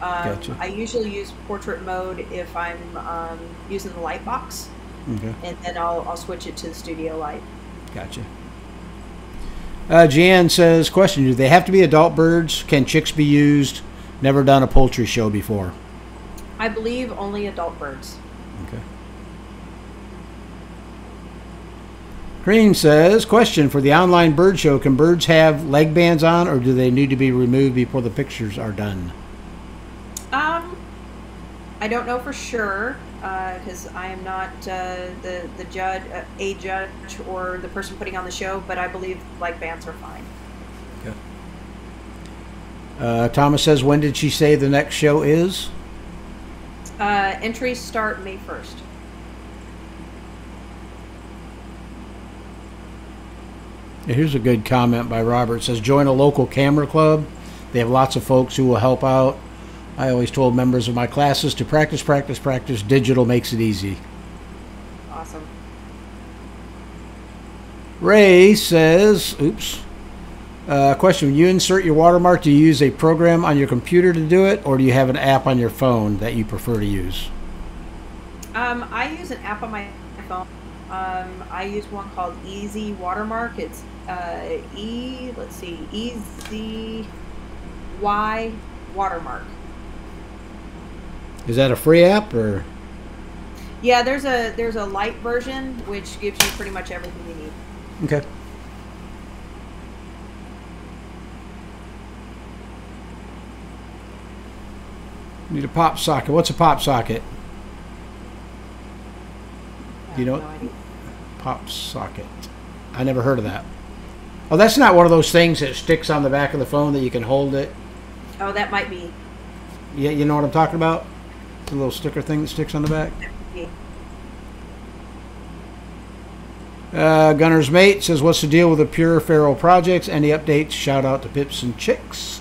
S5: Um,
S4: Gotcha.
S5: I usually use portrait mode if I'm um, using the light box,
S4: Okay,
S5: and then I'll I'll switch it to the studio light.
S4: gotcha. Uh, Jan says, "Question: Do they have to be adult birds? Can chicks be used? Never done a poultry show before."
S5: I believe only adult birds.
S4: Okay. Green says, question for the online bird show, can birds have leg bands on or do they need to be removed before the pictures are done?
S5: I don't know for sure because I am not uh, the the judge, uh, a judge, or the person putting on the show. But I believe like bands are fine.
S4: Uh, Thomas says, when did she say the next show is?
S5: Uh, entries start May first.
S4: Here's a good comment by Robert. It says, join a local camera club. They have lots of folks who will help out. I always told members of my classes to practice, practice, practice. Digital makes it easy.
S5: Awesome.
S4: Ray says, oops. Uh, question: When you insert your watermark, do you use a program on your computer to do it, or do you have an app on your phone that you prefer to use?
S5: Um, I use an app on my phone. Um, I use one called Easy Watermark. It's uh, E. Let's see, Easy Y Watermark.
S4: Is that a free app or?
S5: Yeah, there's a there's a light version which gives you pretty much everything you need.
S4: Okay. Need a pop socket. What's a pop socket? You know-
S5: no.
S4: Pop socket. I never heard of that. Oh, that's not one of those things that sticks on the back of the phone that you can hold it.
S5: Oh, that might be.
S4: Yeah, you know what I'm talking about? The little sticker thing that sticks on the back. Uh, Gunner's mate says, "What's the deal with the Pure Feral projects? Any updates? Shout out to Pips and Chicks."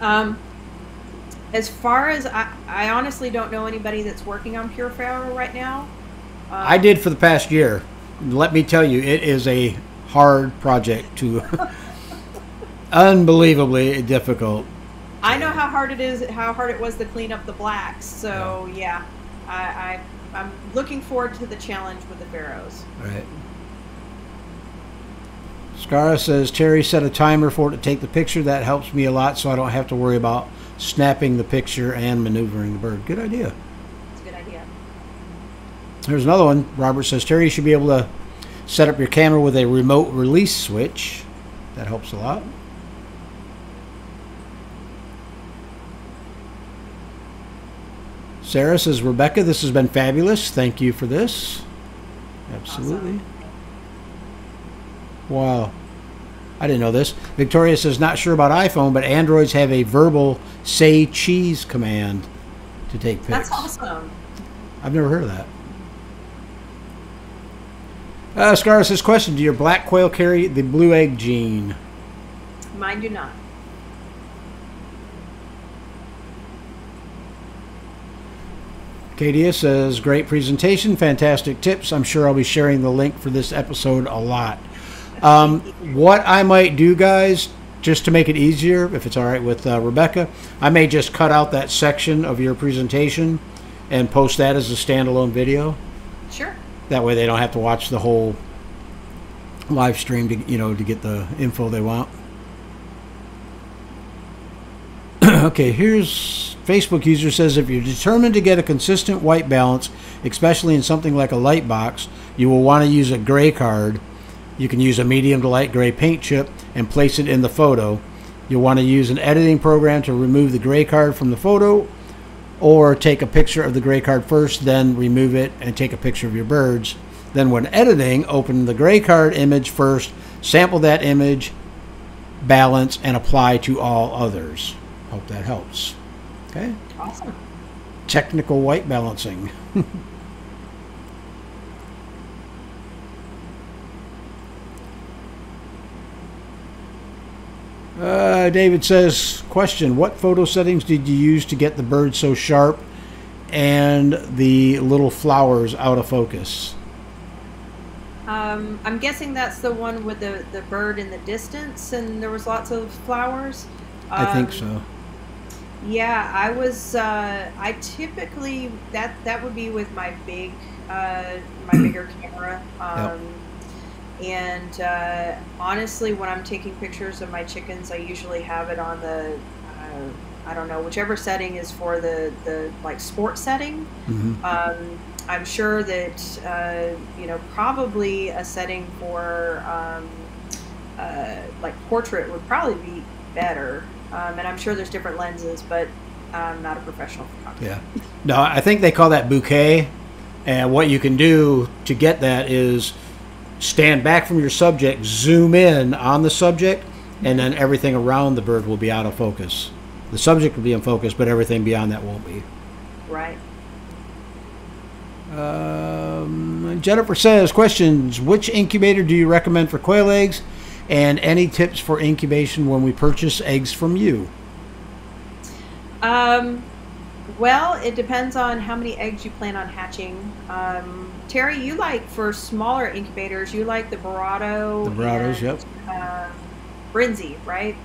S5: Um, as far as I, I honestly don't know anybody that's working on Pure Pharaoh right now. Um,
S4: I did for the past year. Let me tell you, it is a hard project to, unbelievably difficult.
S5: I know how hard it is, how hard it was to clean up the blacks. So yeah, I, I I'm looking forward to the challenge with the pharaohs.
S4: Right. Scara says Terry set a timer for it to take the picture. That helps me a lot, so I don't have to worry about snapping the picture and maneuvering the bird. Good idea.
S5: It's a good idea.
S4: Here's another one. Robert says Terry you should be able to set up your camera with a remote release switch. That helps a lot. Sarah says, Rebecca, this has been fabulous. Thank you for this. Absolutely. Wow. I didn't know this. Victoria says, not sure about iPhone, but Androids have a verbal say cheese command to take pics.
S5: That's awesome.
S4: I've never heard of that. Uh, Scar says, question, do your black quail carry the blue egg gene?
S5: Mine do not.
S4: Katia says, great presentation, fantastic tips. I'm sure I'll be sharing the link for this episode a lot. Um, what I might do, guys, just to make it easier, if it's all right with uh, Rebecca, I may just cut out that section of your presentation and post that as a standalone video.
S5: Sure.
S4: That way they don't have to watch the whole live stream to, you know, to get the info they want. okay, here's Facebook user says if you're determined to get a consistent white balance, especially in something like a light box, you will want to use a gray card. You can use a medium to light gray paint chip and place it in the photo. You'll want to use an editing program to remove the gray card from the photo or take a picture of the gray card first, then remove it and take a picture of your birds. Then, when editing, open the gray card image first, sample that image, balance, and apply to all others. Hope that helps. Okay?
S5: Awesome.
S4: Technical white balancing. Uh, David says, question, what photo settings did you use to get the bird so sharp and the little flowers out of focus?
S5: Um, I'm guessing that's the one with the, the bird in the distance and there was lots of flowers.
S4: I think
S5: Um,
S4: so.
S5: Yeah, I was. Uh, I typically that that would be with my big, uh, my bigger camera. Um, And uh, honestly, when I'm taking pictures of my chickens, I usually have it on the, uh, I don't know, whichever setting is for the the like sport setting.
S4: hmm
S5: Um, I'm sure that uh, you know probably a setting for um, uh, like portrait would probably be better. Um, and I'm sure there's different lenses, but I'm not a professional photographer.
S4: Yeah. No, I think they call that bokeh. And what you can do to get that is stand back from your subject, zoom in on the subject, and then everything around the bird will be out of focus. The subject will be in focus, but everything beyond that won't be.
S5: Right.
S4: Um, Jennifer says, questions. Which incubator do you recommend for quail eggs? And any tips for incubation when we purchase eggs from you?
S5: Um, well, it depends on how many eggs you plan on hatching. Um, Terry, you like for smaller incubators, you like the Borotto.
S4: The
S5: Borottos,
S4: yep.
S5: Um, Brinsea, right?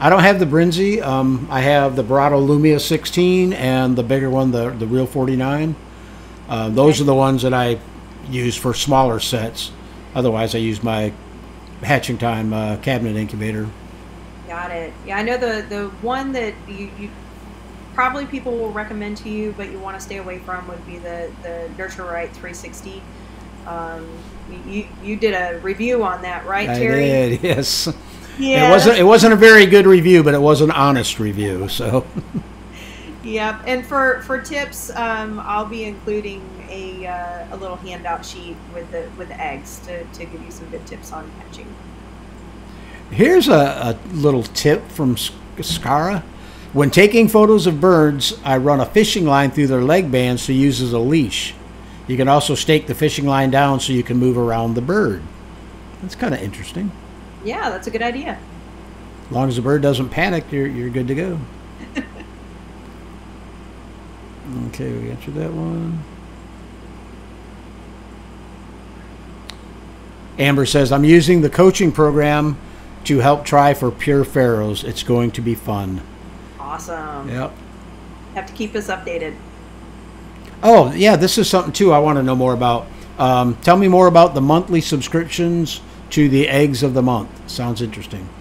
S4: I don't have the Brinsea. Um, I have the Borotto Lumia 16 and the bigger one, the the Real 49. Uh, those are the ones that I use for smaller sets. Otherwise, I use my Hatching Time uh, cabinet incubator.
S5: Got it. Yeah, I know the the one that you, you probably people will recommend to you, but you want to stay away from would be the the Nurture Right 360. Um, you you did a review on that, right,
S4: I
S5: Terry?
S4: did, yes.
S5: Yeah.
S4: It wasn't it wasn't a very good review, but it was an honest review. So
S5: Yep. And for for tips, um, I'll be including a uh, a little handout sheet with the with the eggs to, to give you some good tips on hatching.
S4: here's a, a little tip from S- Scara. When taking photos of birds, I run a fishing line through their leg bands to use as a leash. You can also stake the fishing line down so you can move around the bird. That's kind of interesting.
S5: Yeah, that's a good idea.
S4: As long as the bird doesn't panic, you're, you're good to go. okay, we answered that one. Amber says, I'm using the coaching program to help try for pure pharaohs. It's going to be fun.
S5: Awesome.
S4: Yep.
S5: Have to keep us updated.
S4: Oh, yeah, this is something too I want to know more about. Um, tell me more about the monthly subscriptions to the eggs of the month. Sounds interesting.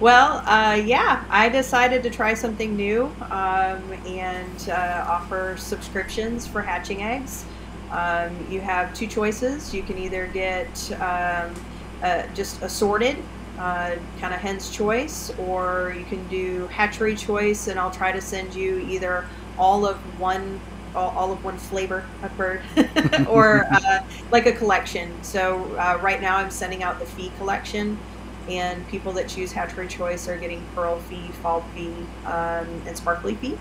S5: Well, uh, yeah, I decided to try something new um, and uh, offer subscriptions for hatching eggs. Um, you have two choices. You can either get um, uh, just assorted, uh, kind of hen's choice, or you can do hatchery choice, and I'll try to send you either all of one. All all of one flavor of bird, or uh, like a collection. So uh, right now I'm sending out the fee collection, and people that choose hatchery choice are getting pearl fee, fall fee, um, and sparkly fee.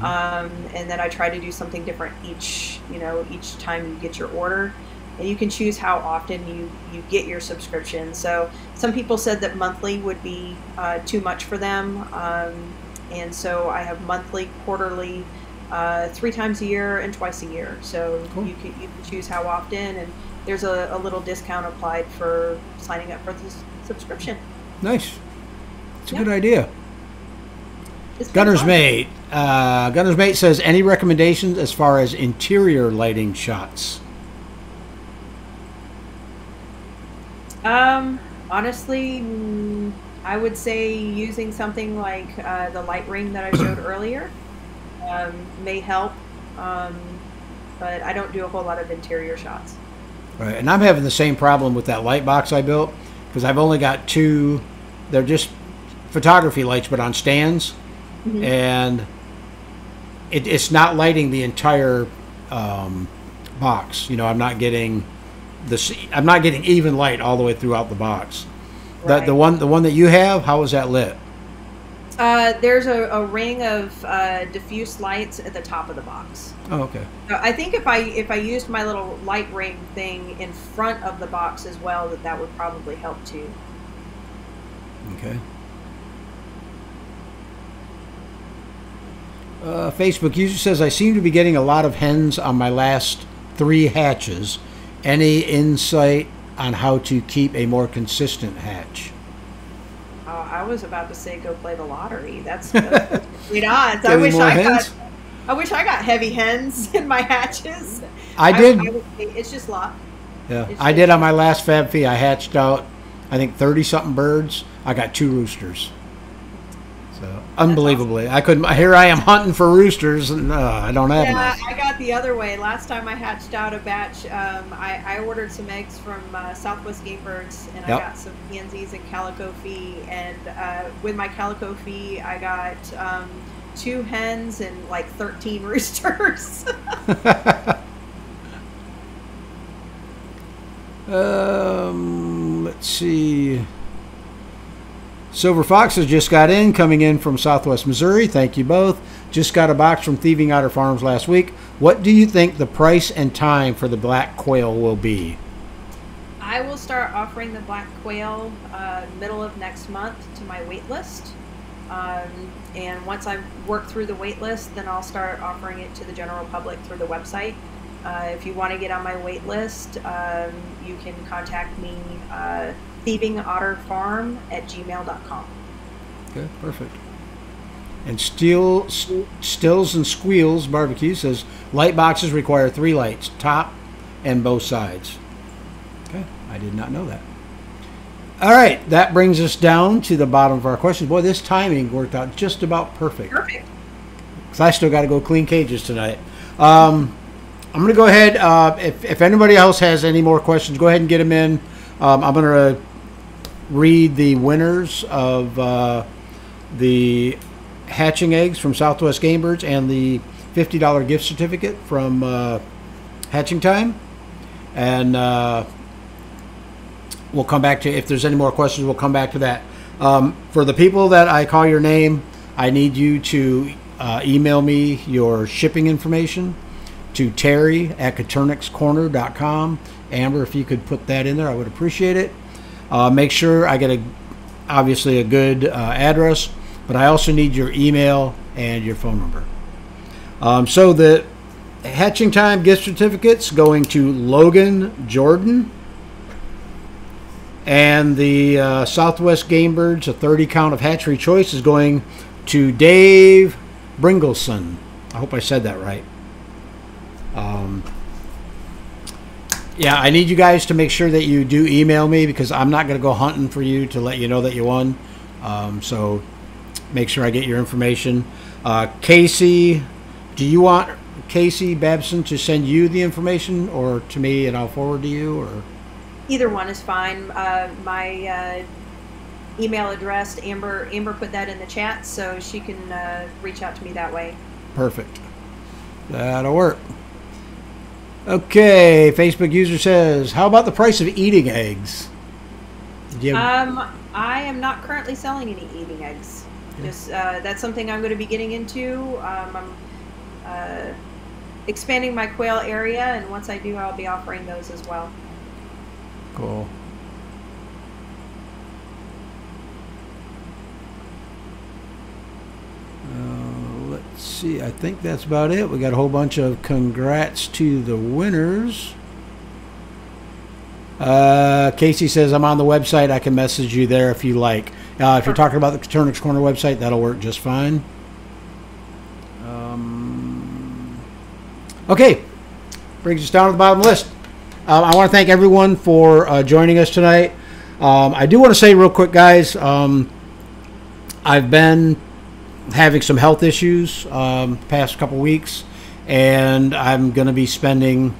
S5: Um, and then I try to do something different each, you know, each time you get your order, and you can choose how often you you get your subscription. So some people said that monthly would be uh, too much for them, um, and so I have monthly, quarterly. Uh, three times a year and twice a year, so
S4: Cool.
S5: you can you can choose how often, and there's a, a little discount applied for signing up for this subscription.
S4: Nice. It's a
S5: Yeah.
S4: good idea.
S5: It's
S4: Gunner's. Mate. Uh, Gunner's Mate says, any recommendations as far as interior lighting shots?
S5: Um, honestly, mm, I would say using something like uh, the light ring that I showed earlier um, may help, um, but I don't do a whole lot of interior shots.
S4: Right, and I'm having the same problem with that light box I built because I've only got two. They're just photography lights, but on stands, and it, it's not lighting the entire um, box. You know, I'm not getting the. I'm not getting even light all the way throughout the box. The the one the one that you have, how is that lit?
S5: Uh, there's a, a ring of uh, diffuse lights at the top of the box.
S4: Oh, okay.
S5: So I think if I if I used my little light ring thing in front of the box as well, that that would probably help too.
S4: Okay. Uh, Facebook user says I seem to be getting a lot of hens on my last three hatches. Any insight on how to keep a more consistent hatch?
S5: Uh, I was about to say go play the lottery. That's, great odds. I wish I
S4: hens?
S5: got. I wish I got heavy hens in my hatches.
S4: I did.
S5: I say it's just luck.
S4: yeah,
S5: it's
S4: I did on my last Fab Fee. I hatched out, I think thirty something birds. I got two roosters. Unbelievably, I couldn't. Here I am hunting for roosters, and uh, I don't have
S5: Yeah,
S4: enough.
S5: I got the other way. Last time I hatched out a batch, um, I, I ordered some eggs from uh, Southwest Game Birds, and
S4: Yep.
S5: I got some pansies and calico fee. And uh, with my calico fee, I got um, two hens and like 13 roosters.
S4: Um, let's see. Silver Fox has just got in, coming in from Southwest Missouri. Thank you both. Just got a box from Thieving Otter Farms last week. What do you think the price and time for the black quail will be?
S5: I will start offering the black quail uh, middle of next month to my wait list. Um, and once I work through the wait list, then I'll start offering it to the general public through the website. Uh, if you want to get on my wait list, um, you can contact me, uh, thievingotterfarm at gmail.com.
S4: Okay, perfect. And Steel Stills and Squeals Barbecue says light boxes require three lights, top and both sides. Okay, I did not know that. All right, that brings us down to the bottom of our questions. Boy, this timing worked out just about perfect.
S5: Perfect.
S4: because I still got to go clean cages tonight. Um, I'm going to go ahead. Uh, if, if anybody else has any more questions, go ahead and get them in. Um, I'm going to read the winners of uh, the hatching eggs from Southwest Game Birds and the $50 gift certificate from uh, Hatching Time. And uh, we'll come back to if there's any more questions we'll come back to that. Um, for the people that i call your name i need you to uh, email me your shipping information to terry at coturnixcorner.com amber if you could put that in there i would appreciate it uh, make sure i get a obviously a good uh, address but i also need your email and your phone number um, so the hatching time gift certificates going to logan jordan and the uh, Southwest Game Birds, a 30 count of hatchery choice, is going to Dave Bringleson. I hope I said that right. Um, yeah, I need you guys to make sure that you do email me because I'm not going to go hunting for you to let you know that you won. Um, so make sure I get your information. Uh, Casey, do you want Casey Babson to send you the information or to me and I'll forward to you or?
S5: Either one is fine. Uh, my uh, email address, Amber, Amber put that in the chat, so she can uh, reach out to me that way.
S4: Perfect. That'll work. Okay, Facebook user says, "How about the price of eating eggs?"
S5: Um, I am not currently selling any eating eggs. Just uh, that's something I'm going to be getting into. Um, I'm uh, expanding my quail area, and once I do, I'll be offering those as well.
S4: cool. Uh, let's see. I think that's about it. We got a whole bunch of congrats to the winners. Uh, Casey says, I'm on the website. I can message you there if you like. Uh, if you're talking about the Coturnix Corner website, that'll work just fine. Um, okay. Brings us down to the bottom list. Um, I want to thank everyone for uh, joining us tonight. Um, I do want to say real quick, guys. Um, I've been having some health issues um, past couple weeks, and I'm going to be spending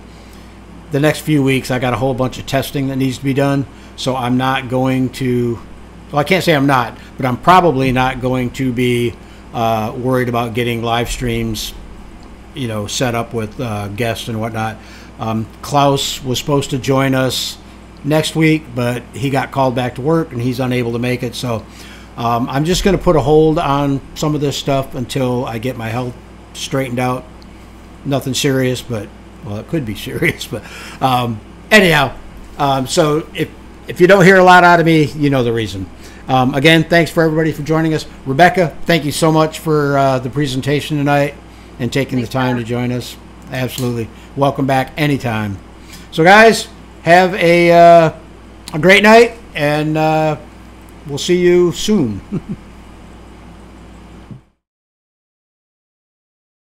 S4: the next few weeks. I got a whole bunch of testing that needs to be done, so I'm not going to. Well, I can't say I'm not, but I'm probably not going to be uh, worried about getting live streams, you know, set up with uh, guests and whatnot. Um, Klaus was supposed to join us next week, but he got called back to work and he's unable to make it. So um, I'm just going to put a hold on some of this stuff until I get my health straightened out. Nothing serious, but well, it could be serious. But um, anyhow, um, so if if you don't hear a lot out of me, you know the reason. Um, again, thanks for everybody for joining us. Rebecca, thank you so much for uh, the presentation tonight and taking
S8: Thanks,
S4: the time to join us. Absolutely, welcome back anytime. So, guys, have a uh, a great night, and uh, we'll see you soon.